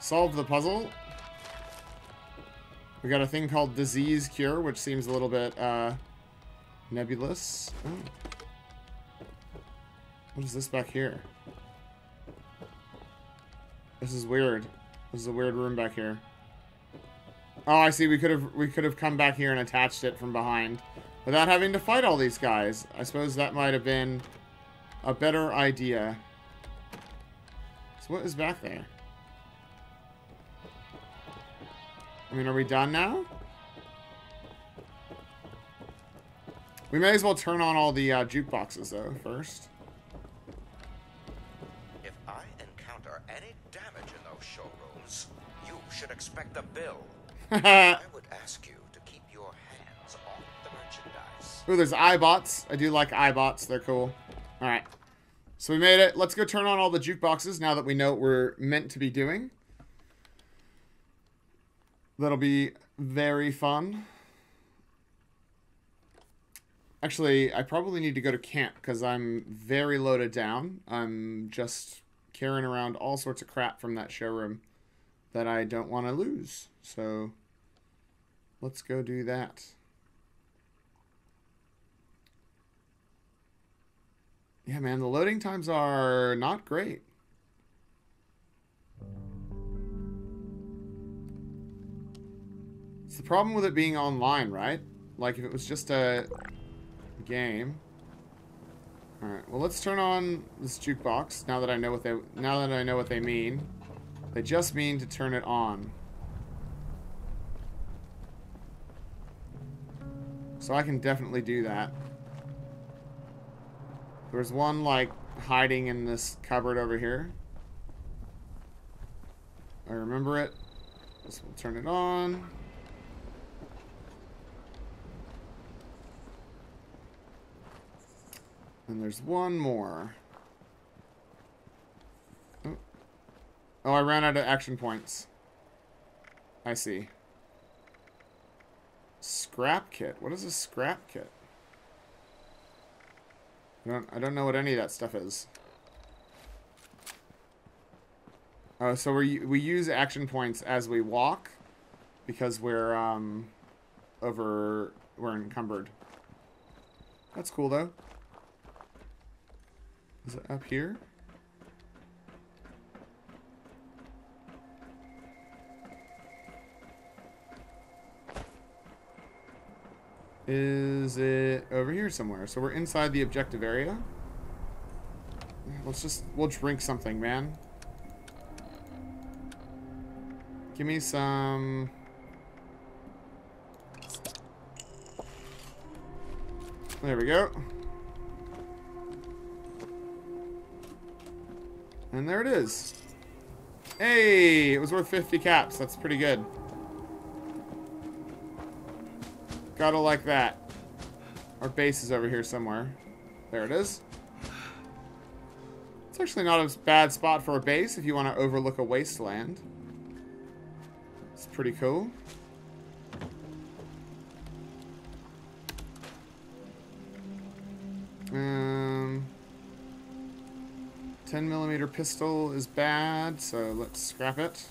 solved the puzzle. We got a thing called Disease Cure, which seems a little bit, uh, nebulous. Oh. What is this back here? This is weird. This is a weird room back here. Oh, I see. We could have we could have come back here and attached it from behind without having to fight all these guys. I suppose that might have been a better idea. So what is back there? I mean, are we done now? We may as well turn on all the uh, jukeboxes, though, first. If I encounter any damage in those showrooms, you should expect a bill. I would ask you to keep your hands off the merchandise. Ooh, there's Eyebots. I do like Eyebots. They're cool. All right. So we made it. Let's go turn on all the jukeboxes now that we know what we're meant to be doing. That'll be very fun. Actually, I probably need to go to camp because I'm very loaded down. I'm just carrying around all sorts of crap from that showroom that I don't want to lose. So let's go do that. Yeah, man, the loading times are not great. It's the problem with it being online, right? Like, if it was just a game. Alright, well, let's turn on this jukebox now that I know what they now that I know what they mean. They just mean to turn it on. So I can definitely do that. There's one, like, hiding in this cupboard over here. I remember it. This will turn it on. And there's one more. Oh. oh, I ran out of action points. I see. Scrap kit. What is a scrap kit? I don't, I don't know what any of that stuff is. Oh, so we we use action points as we walk because we're um over we're encumbered. That's cool though. Is it up here? Is it over here somewhere? So we're inside the objective area. Let's just, we'll drink something, man. Give me some... There we go. And there it is. Hey, it was worth 50 caps. That's pretty good. Gotta like that. Our base is over here somewhere. There it is. It's actually not a bad spot for a base if you want to overlook a wasteland. It's pretty cool. pistol is bad, so let's scrap it.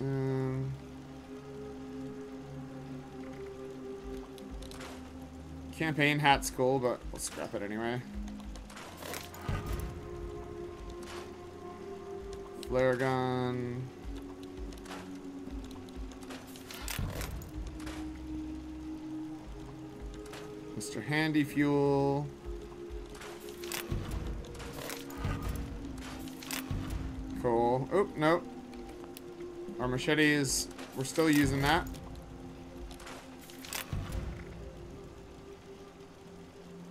Um, campaign hat's cool, but we'll scrap it anyway. Flare gun. Mr. Handy Fuel. Cool. Oh, no. Our machete is... We're still using that.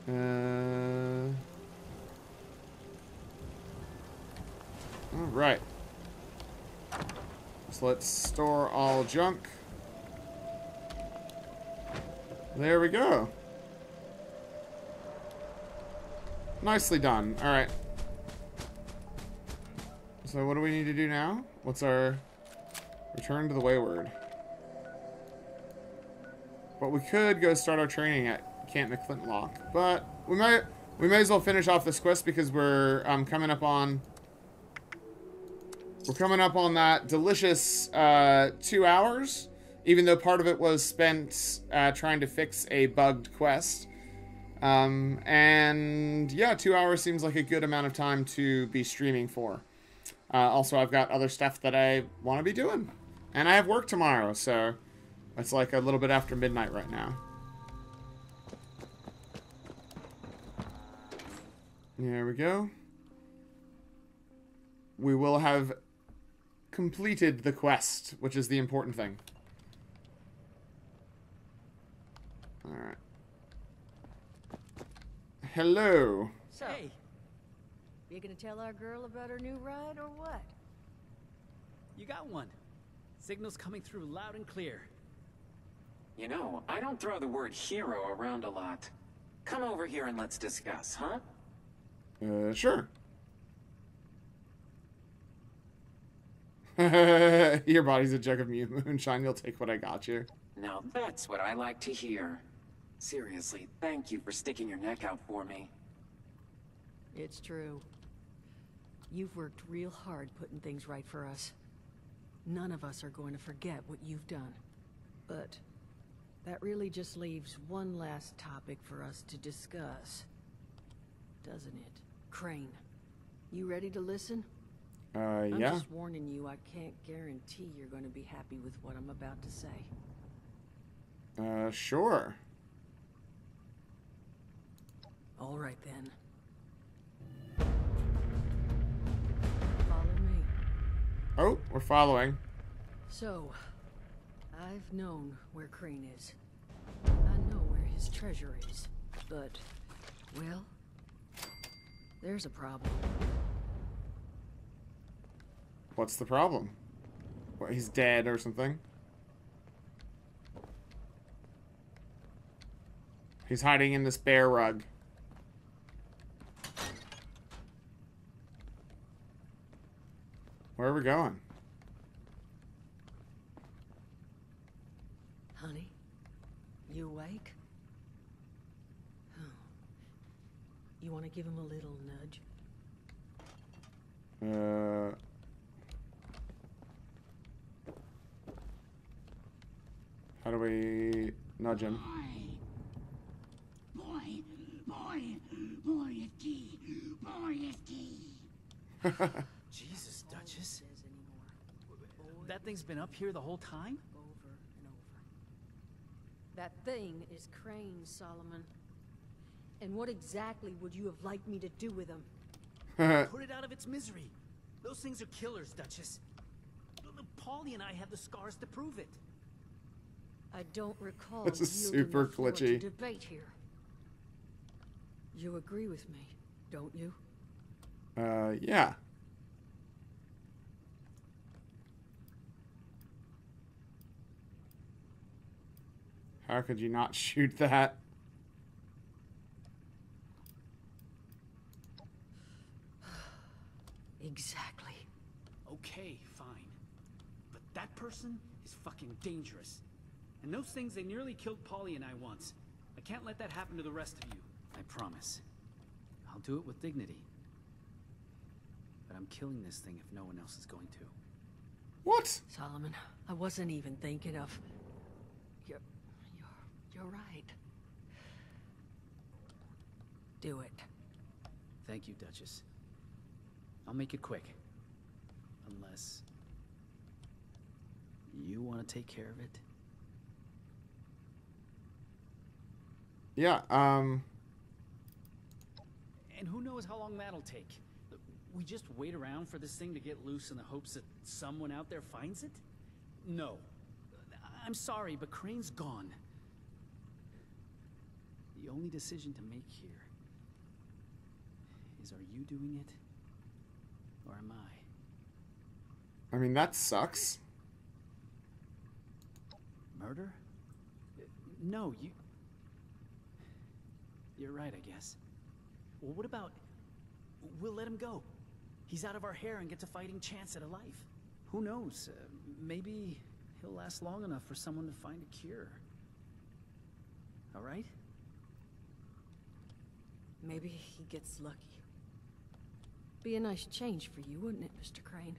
Uh... Alright. So let's store all junk. There we go. Nicely done. Alright. So what do we need to do now? What's our... Return to the Wayward. But we could go start our training at Camp McClintock. But we might we may as well finish off this quest because we're um, coming up on we're coming up on that delicious uh, two hours, even though part of it was spent uh, trying to fix a bugged quest. Um, and yeah, two hours seems like a good amount of time to be streaming for. Uh, also, I've got other stuff that I want to be doing. And I have work tomorrow, so it's like a little bit after midnight right now. There we go. We will have completed the quest, which is the important thing. Alright. Hello. So, you gonna tell our girl about her new ride or what? You got one. Signal's coming through loud and clear. You know, I don't throw the word hero around a lot. Come over here and let's discuss, huh? Uh, sure. Your body's a jug of moonshine. You'll take what I got you. Now that's what I like to hear. Seriously, thank you for sticking your neck out for me. It's true. You've worked real hard putting things right for us. None of us are going to forget what you've done. But that really just leaves one last topic for us to discuss. Doesn't it? Crane. You ready to listen? Uh, yeah. I'm just warning you, I can't guarantee you're going to be happy with what I'm about to say. Uh, sure. All right then. Oh, we're following. So, I've known where Crane is. I know where his treasure is. But, well, there's a problem. What's the problem? What, he's dead or something? He's hiding in this bear rug. Where are we going? Honey, you awake? Oh. You want to give him a little nudge? Uh. How do we nudge him? Boy, boy, boy, it's key, boy, it's key. Jesus, Duchess. That thing's been up here the whole time? Over and over. That thing is Crane, Solomon. And what exactly would you have liked me to do with him? Put it out of its misery. Those things are killers, Duchess. Polly and I have the scars to prove it. I don't recall This is super the glitchy. debate here. You agree with me, don't you? Uh, yeah. How could you not shoot that? Exactly. Okay, fine. But that person is fucking dangerous. And those things, they nearly killed Polly and I once. I can't let that happen to the rest of you. I promise. I'll do it with dignity. But I'm killing this thing if no one else is going to. What? Solomon, I wasn't even thinking of... You're... You're... You're right. Do it. Thank you, Duchess. I'll make it quick. Unless you want to take care of it. Yeah, um, And who knows how long that'll take? We just wait around for this thing to get loose in the hopes that someone out there finds it? No. I'm sorry, but Crane's gone. The only decision to make here is are you doing it or am I? I mean, that sucks. Murder? No, you. You're right, I guess. Well, what about. We'll let him go. He's out of our hair and gets a fighting chance at a life. Who knows? Uh, maybe he'll last long enough for someone to find a cure. All right? Maybe he gets lucky. Be a nice change for you, wouldn't it, Mr. Crane?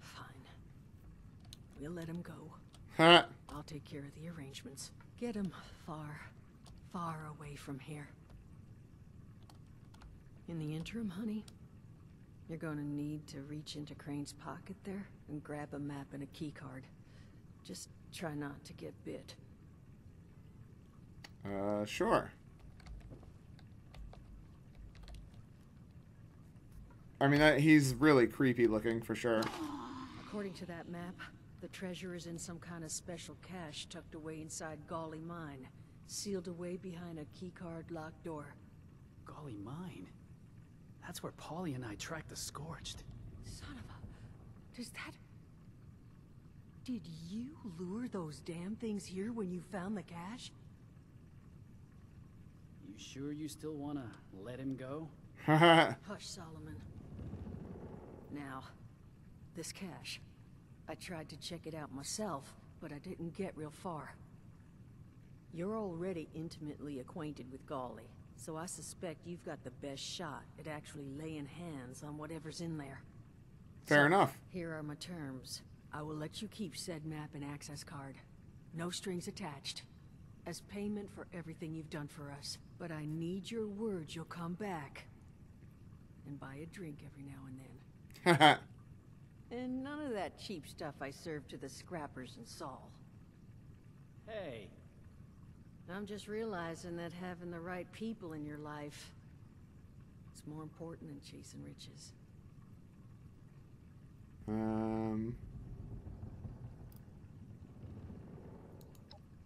Fine. We'll let him go. Huh. I'll take care of the arrangements. Get him far, far away from here. In the interim, honey, you're gonna need to reach into Crane's pocket there and grab a map and a keycard. Just try not to get bit. Uh, sure. I mean, that, he's really creepy looking for sure. According to that map, the treasure is in some kind of special cache tucked away inside Gauley Mine, sealed away behind a keycard locked door. Gauley mine. That's where Polly and I tracked the Scorched. Son of a... Does that... Did you lure those damn things here when you found the cache? You sure you still want to let him go? Hush, Solomon. Now, this cache. I tried to check it out myself, but I didn't get real far. You're already intimately acquainted with Gauley, so I suspect you've got the best shot at actually laying hands on whatever's in there. Fair So, enough. Here are my terms. I will let you keep said map and access card. No strings attached. As payment for everything you've done for us. But I need your word you'll come back. And buy a drink every now and then. And none of that cheap stuff I serve to the scrappers and Saul. Hey, I'm just realizing that having the right people in your life is more important than chasing riches. um,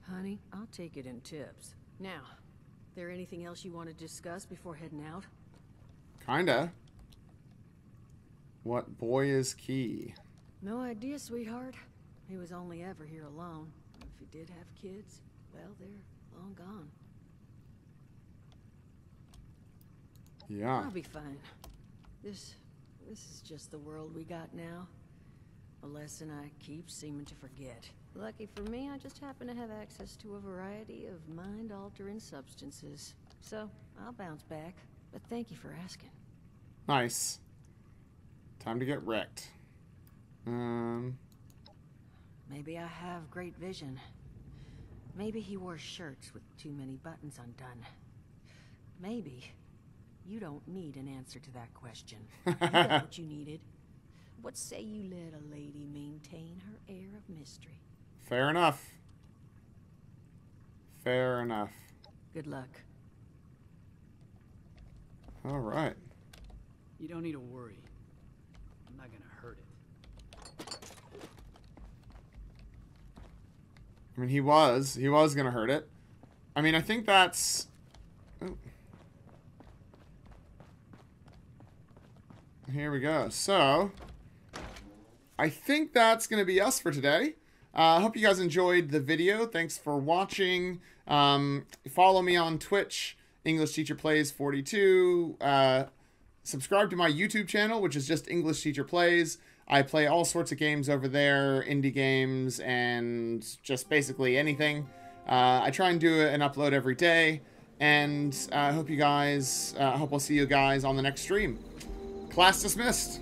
Honey, I'll take it in tips. Now, there anything else you want to discuss before heading out? kinda. What boy is key? No idea, sweetheart. He was only ever here alone. If he did have kids, well, they're long gone. Yeah. I'll be fine. This, this is just the world we got now. A lesson I keep seeming to forget. Lucky for me, I just happen to have access to a variety of mind-altering substances. So, I'll bounce back. But thank you for asking. Nice. Time to get wrecked. Um, Maybe I have great vision. Maybe he wore shirts with too many buttons undone. Maybe you don't need an answer to that question. You got what you needed. What say you let a lady maintain her air of mystery? fair enough. Fair enough. Good luck. All right. you don't need to worry. I'm not gonna hurt it. I mean, he was. He was gonna hurt it. I mean, I think that's. oh. Here we go. So, I think that's gonna be us for today. I uh, hope you guys enjoyed the video. Thanks for watching. Um, follow me on Twitch, English Teacher Plays 42. Uh, subscribe to my YouTube channel, which is just English Teacher Plays. I play all sorts of games over there, indie games, and just basically anything. Uh, I try and do an upload every day, and I hope you guys, I hope I'll see you guys on the next stream. Class dismissed.